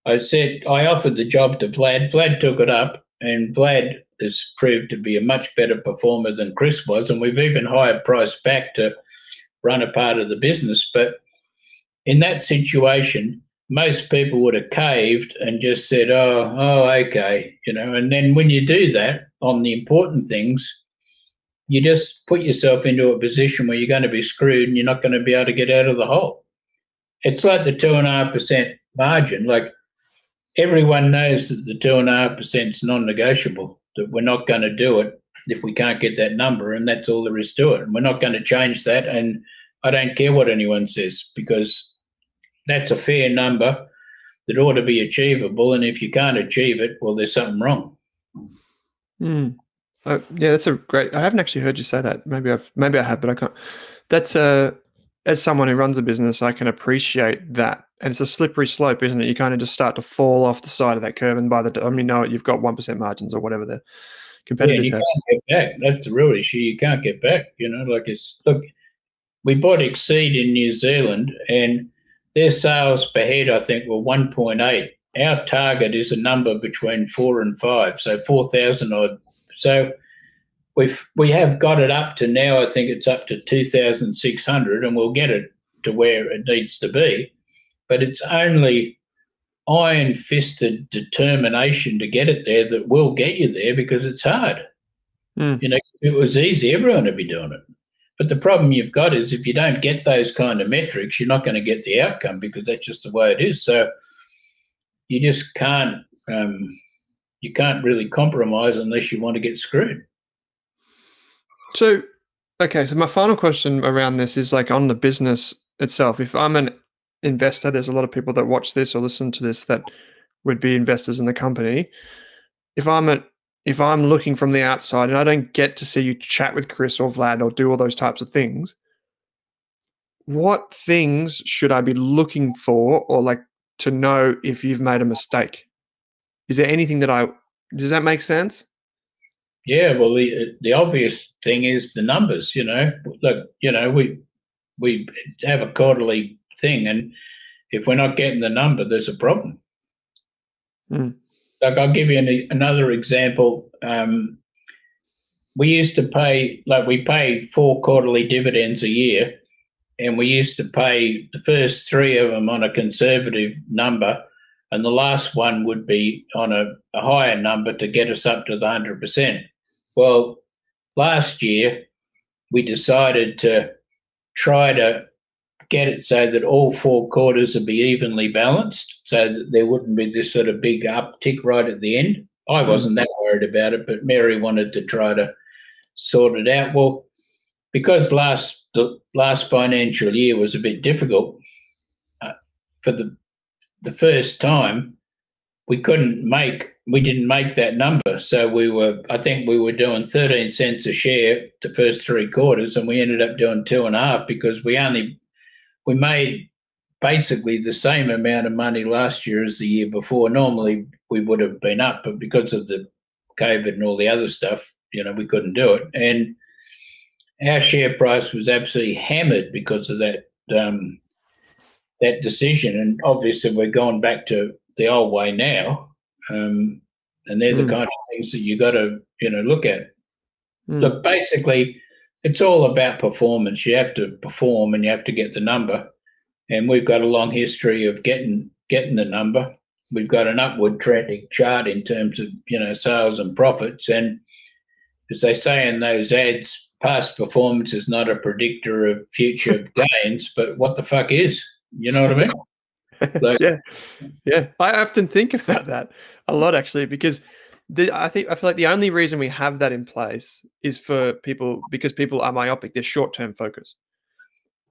Speaker 4: I said I offered the job to Vlad. Vlad took it up, and Vlad has proved to be a much better performer than Chris was, and we've even hired Price back to run a part of the business. But in that situation, most people would have caved and just said, "Oh, oh, okay," you know. And then when you do that on the important things, you just put yourself into a position where you're going to be screwed and you're not going to be able to get out of the hole. It's like the two and a half percent margin. Like everyone knows that the two and a half percent is non-negotiable. That we're not going to do it if we can't get that number, and that's all there is to it. And we're not going to change that. And I don't care what anyone says because that's a fair number that ought to be achievable. And if you can't achieve it, well, there's something wrong.
Speaker 2: Mm. Oh, yeah, that's a great. I haven't actually heard you say that. Maybe I've, maybe I have, but I can't. That's a. As someone who runs a business, I can appreciate that, and it's a slippery slope, isn't it? You kind of just start to fall off the side of that curve, and by the time you know it, you've got one percent margins or whatever the
Speaker 4: Yeah,
Speaker 2: competitors
Speaker 4: you
Speaker 2: have.
Speaker 4: can't get back. That's the real issue. You can't get back. You know, like it's look. We bought Exeed in New Zealand, and their sales per head, I think, were one point eight. Our target is a number between four and five, so four thousand odd. So we've we have got it up to now. I think it's up to two thousand six hundred, and we'll get it to where it needs to be. But it's only iron fisted determination to get it there that will get you there because it's hard.
Speaker 2: Mm.
Speaker 4: You know, if it was easy, everyone would be doing it. But the problem you've got is if you don't get those kind of metrics, you're not going to get the outcome because that's just the way it is. So you just can't um, you can't really compromise unless you want to get screwed.
Speaker 2: So, okay, so my final question around this is like on the business itself. If I'm an investor, there's a lot of people that watch this or listen to this that would be investors in the company. If I'm a if I'm looking from the outside and I don't get to see you chat with Chris or Vlad or do all those types of things, what things should I be looking for or like to know if you've made a mistake? Is there anything that I does that make sense?
Speaker 4: Yeah, well, the the obvious thing is the numbers. You know, look, you know, we we have a quarterly thing, and if we're not getting the number, there's a problem.
Speaker 2: Mm.
Speaker 4: Like I'll give you an, another example. Um, we used to pay like we pay four quarterly dividends a year, and we used to pay the first three of them on a conservative number, and the last one would be on a, a higher number to get us up to the hundred percent. Well, last year we decided to try to get it so that all four quarters would be evenly balanced so that there wouldn't be this sort of big uptick right at the end. I wasn't that worried about it, but Mary wanted to try to sort it out. Well, because last the last financial year was a bit difficult uh, for the the first time, we couldn't make we didn't make that number. So we were I think we were doing thirteen cents a share the first three quarters, and we ended up doing two and a half because we only we made basically the same amount of money last year as the year before. Normally we would have been up, but because of the COVID and all the other stuff, you know, we couldn't do it. And our share price was absolutely hammered because of that um, that decision. And obviously, we're going back to the old way now. Um, and they're the
Speaker 2: Mm.
Speaker 4: kind of things that you got to you know look at.
Speaker 2: Mm.
Speaker 4: Look, basically, it's all about performance. You have to perform, and you have to get the number. And we've got a long history of getting getting the number. We've got an upward trending chart in terms of you know sales and profits. And as they say in those ads, past performance is not a predictor of future gains. But what the fuck is? You know what I mean? Like-
Speaker 2: yeah, yeah. I often think about that a lot actually because the, I think I feel like the only reason we have that in place is for people because people are myopic. They're short term focused.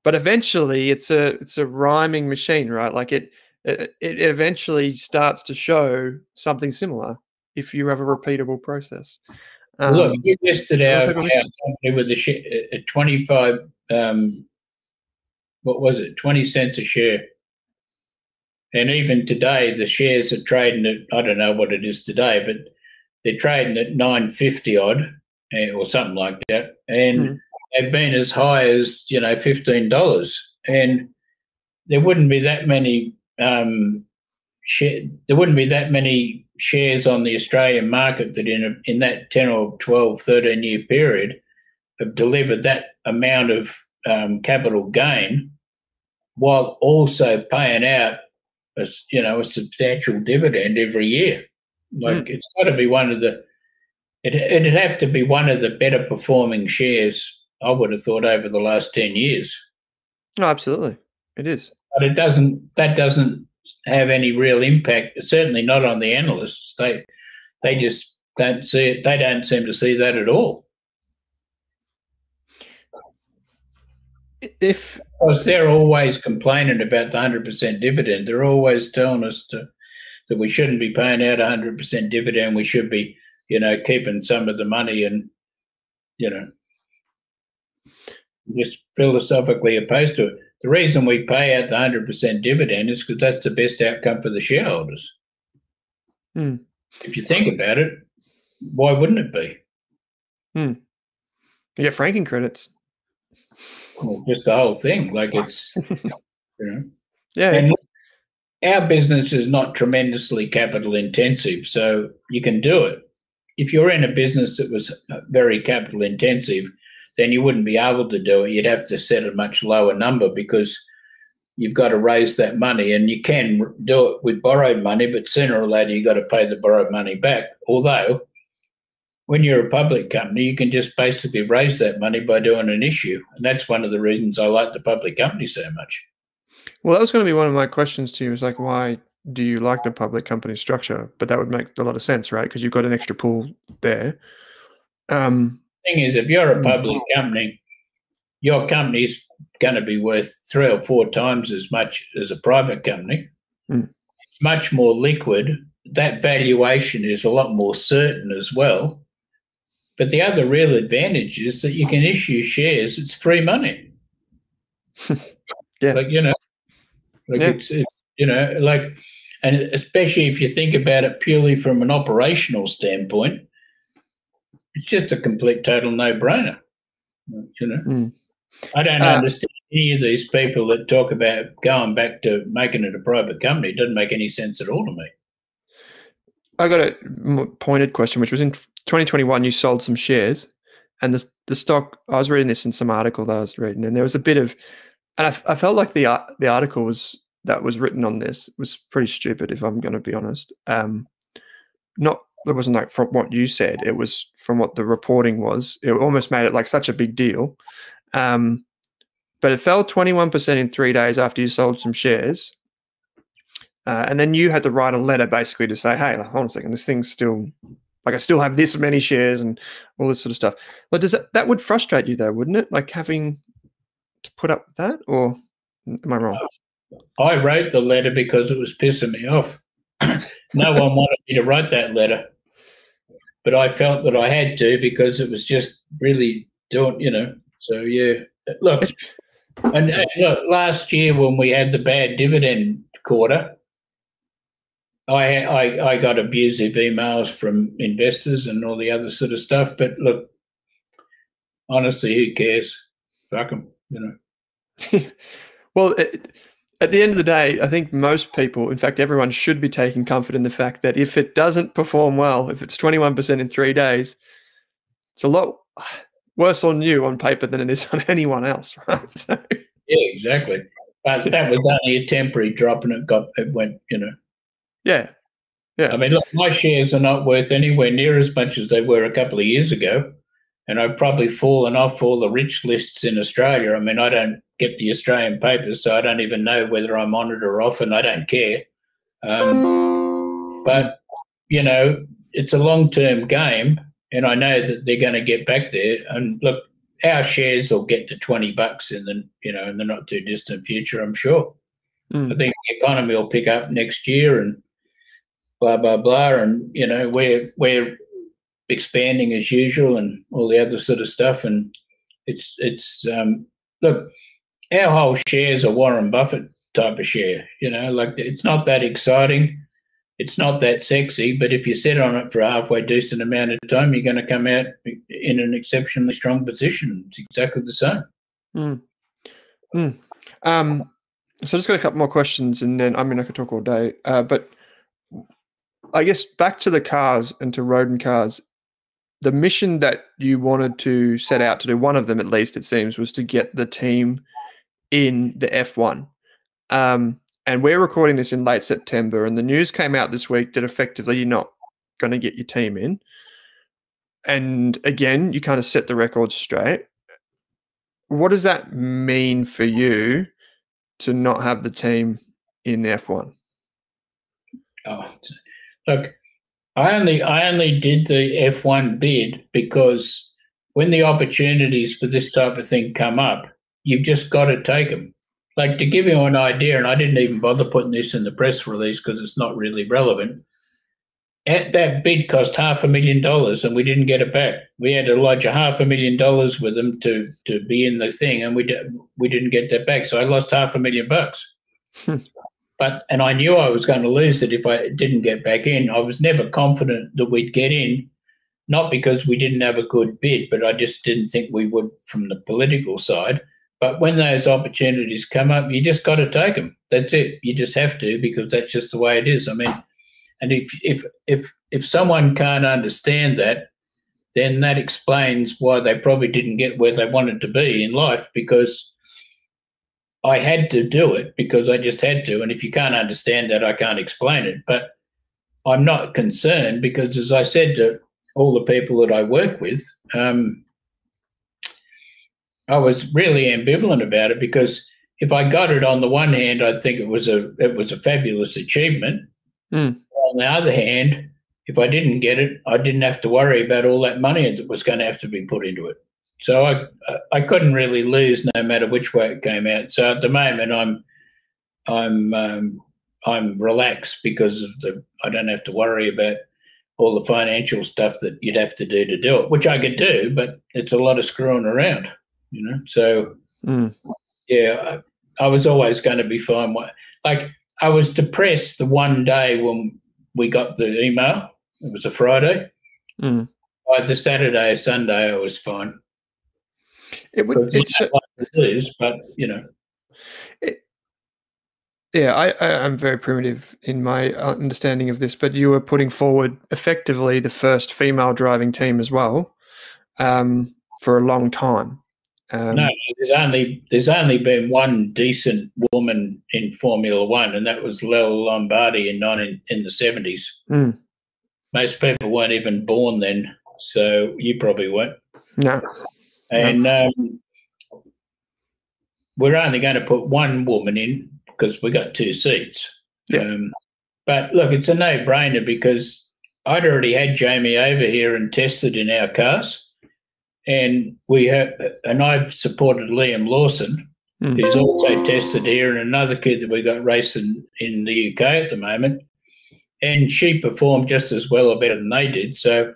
Speaker 2: But eventually, it's a it's a rhyming machine, right? Like it, it it eventually starts to show something similar if you have a repeatable process. Um,
Speaker 4: Look, we listed our, our company with the sh- at 25, um, what was it, 20 cents a share. And even today, the shares are trading at I don't know what it is today, but they're trading at nine fifty odd eh, or something like that, and mm. they've been as high as you know fifteen dollars. And there wouldn't be that many um, share, there wouldn't be that many shares on the Australian market that in a, in that 10 or 12, 13 year period have delivered that amount of um, capital gain while also paying out a, you know a substantial dividend every year. Like mm. it's got to be one of the it, it'd have to be one of the better performing shares I would have thought over the last 10 years.
Speaker 2: No, absolutely. It is.
Speaker 4: But it doesn't that doesn't have any real impact. Certainly not on the analysts. They they just don't see it. They don't seem to see that at all.
Speaker 2: If
Speaker 4: because they're always complaining about the hundred percent dividend, they're always telling us to, that we shouldn't be paying out hundred percent dividend. We should be, you know, keeping some of the money and, you know, just philosophically opposed to it. The reason we pay out the 100% dividend is because that's the best outcome for the shareholders.
Speaker 2: Hmm.
Speaker 4: If you think about it, why wouldn't it be?
Speaker 2: Hmm. You get franking credits.
Speaker 4: Well, just the whole thing. Like it's, you know.
Speaker 2: Yeah.
Speaker 4: And our business is not tremendously capital intensive, so you can do it. If you're in a business that was uh, very capital intensive, then you wouldn't be able to do it. You'd have to set a much lower number because you've got to raise that money and you can do it with borrowed money, but sooner or later you've got to pay the borrowed money back. Although, when you're a public company, you can just basically raise that money by doing an issue. And that's one of the reasons I like the public company so much.
Speaker 2: Well, that was going to be one of my questions to you is like, why do you like the public company structure? But that would make a lot of sense, right? Because you've got an extra pool there. Um,
Speaker 4: thing is, if you're a public company, your company's going to be worth three or four times as much as a private company.
Speaker 2: Mm.
Speaker 4: It's much more liquid. That valuation is a lot more certain as well. But the other real advantage is that you can issue shares. It's free money.
Speaker 2: yeah.
Speaker 4: Like, you know, like
Speaker 2: yeah.
Speaker 4: it's, it's, you know, like, and especially if you think about it purely from an operational standpoint, it's just a complete total no-brainer. You know,
Speaker 2: mm.
Speaker 4: I don't uh, understand any of these people that talk about going back to making it a private company. It doesn't make any sense at all to me.
Speaker 2: I got a pointed question, which was in 2021, you sold some shares, and the the stock. I was reading this in some article that I was reading, and there was a bit of, and I, I felt like the the article was that was written on this was pretty stupid, if I'm going to be honest. Um, not it wasn't like from what you said. It was from what the reporting was. It almost made it like such a big deal. Um, but it fell 21% in three days after you sold some shares. Uh, and then you had to write a letter basically to say, hey, hold on a second, this thing's still like I still have this many shares and all this sort of stuff. But does that that would frustrate you though, wouldn't it? Like having to put up with that, or am I wrong?
Speaker 4: Oh, I wrote the letter because it was pissing me off no one wanted me to write that letter, but I felt that I had to because it was just really doing, you know. So yeah, look, and, and look, last year when we had the bad dividend quarter, I, I I got abusive emails from investors and all the other sort of stuff. But look, honestly, who cares? Fuck them, you know.
Speaker 2: well, it, at the end of the day, I think most people, in fact, everyone should be taking comfort in the fact that if it doesn't perform well, if it's 21% in three days, it's a lot worse on you on paper than it is on anyone else, right? So,
Speaker 4: yeah, exactly. But that was only a temporary drop and it got, it went, you know.
Speaker 2: Yeah. Yeah.
Speaker 4: I mean, look, my shares are not worth anywhere near as much as they were a couple of years ago. And I've probably fallen off all the rich lists in Australia. I mean, I don't get the Australian papers, so I don't even know whether I'm on it or off, and I don't care. Um, but you know, it's a long-term game, and I know that they're going to get back there. And look, our shares will get to twenty bucks in the you know in the not too distant future. I'm sure. Mm. I think the economy will pick up next year, and blah blah blah, and you know we're we're expanding as usual, and all the other sort of stuff, and it's it's um, look our whole shares are Warren Buffett type of share. You know, like it's not that exciting, it's not that sexy, but if you sit on it for a halfway decent amount of time, you're going to come out in an exceptionally strong position. It's exactly the same.
Speaker 2: Mm. Mm. Um, so I just got a couple more questions, and then I mean I could talk all day. Uh, but I guess back to the cars and to Rodin cars. The mission that you wanted to set out to do, one of them at least, it seems, was to get the team in the F1. Um, and we're recording this in late September, and the news came out this week that effectively you're not going to get your team in. And again, you kind of set the record straight. What does that mean for you to not have the team in the F1?
Speaker 4: Oh, look, I only I only did the F1 bid because when the opportunities for this type of thing come up, you've just got to take them. Like to give you an idea, and I didn't even bother putting this in the press release because it's not really relevant. At that bid cost half a million dollars, and we didn't get it back. We had to lodge a half a million dollars with them to to be in the thing, and we we didn't get that back. So I lost half a million bucks. but and I knew I was going to lose it if I didn't get back in. I was never confident that we'd get in, not because we didn't have a good bid, but I just didn't think we would from the political side. But when those opportunities come up, you just got to take them. That's it. You just have to because that's just the way it is. I mean, and if if if if someone can't understand that, then that explains why they probably didn't get where they wanted to be in life because I had to do it because I just had to. And if you can't understand that, I can't explain it. But I'm not concerned because, as I said to all the people that I work with, um, I was really ambivalent about it because if I got it on the one hand, I'd think it was a it was a fabulous achievement.
Speaker 2: Mm.
Speaker 4: On the other hand, if I didn't get it, I didn't have to worry about all that money that was going to have to be put into it. So I I couldn't really lose no matter which way it came out. So at the moment, I'm I'm um, I'm relaxed because of the I don't have to worry about all the financial stuff that you'd have to do to do it, which I could do, but it's a lot of screwing around you know. So
Speaker 2: mm.
Speaker 4: yeah, I, I, was always going to be fine. Like I was depressed the one day when we got the email. It was a Friday.
Speaker 2: Mm.
Speaker 4: By the Saturday or Sunday, I was fine.
Speaker 2: It would it's
Speaker 4: like lose, but you know.
Speaker 2: It, yeah, I, I, am very primitive in my understanding of this, but you were putting forward effectively the first female driving team as well um, for a long time.
Speaker 4: Um, no, there's only there's only been one decent woman in Formula One, and that was Lella Lombardi in 19, in the seventies.
Speaker 2: Mm.
Speaker 4: Most people weren't even born then, so you probably weren't.
Speaker 2: No,
Speaker 4: and. Um, we're only going to put one woman in because we got two seats.
Speaker 2: Yeah.
Speaker 4: Um, but look, it's a no-brainer because I'd already had Jamie over here and tested in our cars and we have, and I've supported Liam Lawson,
Speaker 2: mm.
Speaker 4: who's also tested here, and another kid that we got racing in the UK at the moment. And she performed just as well or better than they did. So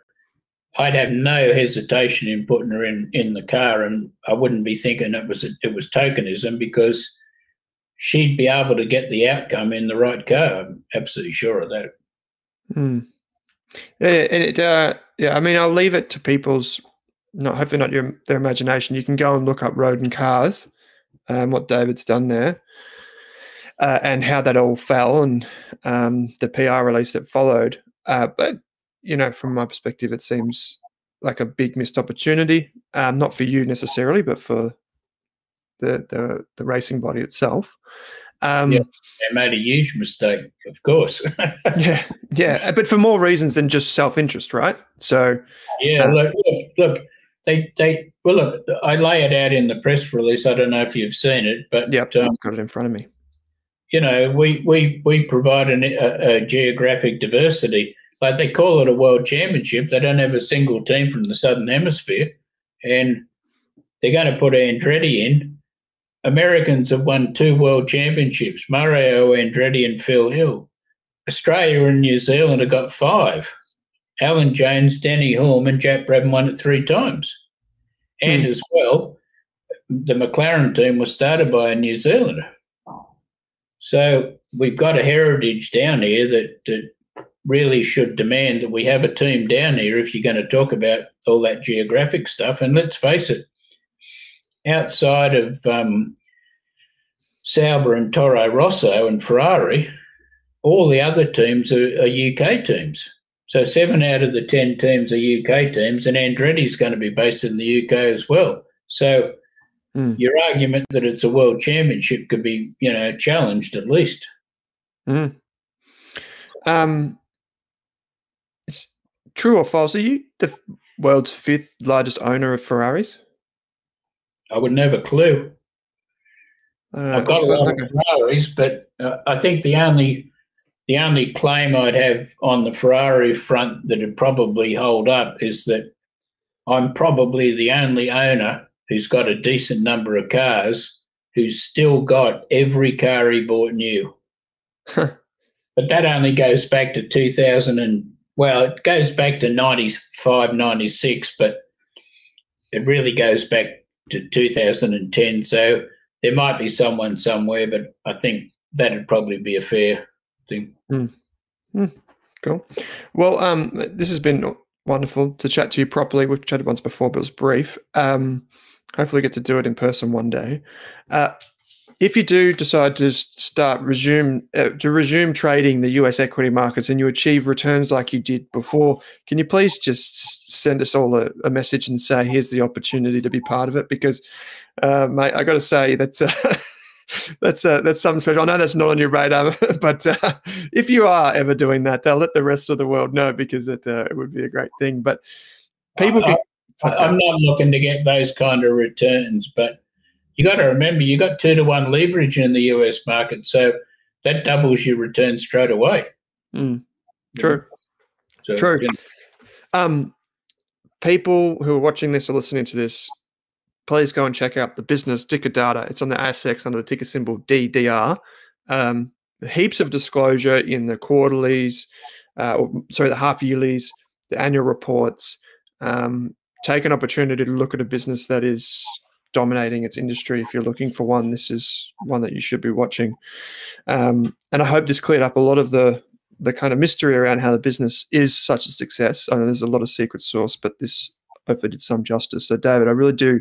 Speaker 4: I'd have no hesitation in putting her in, in the car, and I wouldn't be thinking it was it was tokenism because she'd be able to get the outcome in the right car. I'm absolutely sure of that.
Speaker 2: Mm. Yeah, and it, uh, yeah, I mean, I'll leave it to people's not hopefully not your their imagination. You can go and look up Rodin cars, um, what David's done there, uh, and how that all fell, and um, the PR release that followed. Uh, but you know, from my perspective, it seems like a big missed opportunity. Um, not for you necessarily, but for the the, the racing body itself. Um,
Speaker 4: yeah, they made a huge mistake, of course.
Speaker 2: yeah, yeah, but for more reasons than just self interest, right? So,
Speaker 4: yeah, uh, look, look, look, they they well look i lay it out in the press release i don't know if you've seen it but
Speaker 2: yeah um, i've got it in front of me
Speaker 4: you know we we we provide an, a, a, geographic diversity like they call it a world championship they don't have a single team from the southern hemisphere and they're going to put andretti in americans have won two world championships mario andretti and phil hill australia and new zealand have got five Alan Jones, Denny Hulme, and Jack Brabham won it three times. And mm. as well, the McLaren team was started by a New Zealander. So we've got a heritage down here that, that really should demand that we have a team down here if you're going to talk about all that geographic stuff. And let's face it, outside of um, Sauber and Toro Rosso and Ferrari, all the other teams are, are, UK teams. So seven out of the 10 teams are UK teams, and Andretti's going to be based in the UK as well. So mm. your argument that it's a world championship could be, you know, challenged at least.
Speaker 2: Mm. Um, true or false? Are you the world's fifth largest owner of Ferraris?
Speaker 4: I wouldn't have a clue. Uh, I've got a lot of Ferraris, but uh, I think the only the only claim I'd have on the Ferrari front that would probably hold up is that I'm probably the only owner who's got a decent number of cars who's still got every car he bought new. but that only goes back to 2000 and well, it goes back to 95, 96, but it really goes back to 2010. So there might be someone somewhere, but I think that'd probably be a fair thing.
Speaker 2: Mm. Mm. Cool. Well, um, this has been wonderful to chat to you properly. We've chatted once before, but it was brief. Um, hopefully, get to do it in person one day. Uh, if you do decide to start resume uh, to resume trading the U.S. equity markets and you achieve returns like you did before, can you please just send us all a, a message and say here's the opportunity to be part of it? Because, uh, mate, I got to say that's. Uh, that's uh, that's something special. I know that's not on your radar, but uh, if you are ever doing that, uh, let the rest of the world know because it uh, it would be a great thing. But people,
Speaker 4: I, am not looking to get those kind of returns, but you got to remember you got two to one leverage in the US market, so that doubles your return straight away.
Speaker 2: Mm. True. So, True. You know. Um, people who are watching this or listening to this please go and check out the business Dicker data. It's on the ASX under the ticker symbol DDR. Um, heaps of disclosure in the quarterlies, uh, or, sorry, the half yearlies, the annual reports. Um, take an opportunity to look at a business that is dominating its industry. If you're looking for one, this is one that you should be watching. Um, and I hope this cleared up a lot of the the kind of mystery around how the business is such a success. I know there's a lot of secret sauce, but this hopefully did some justice. So, David, I really do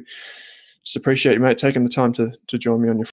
Speaker 2: just appreciate you, mate, taking the time to to join me on your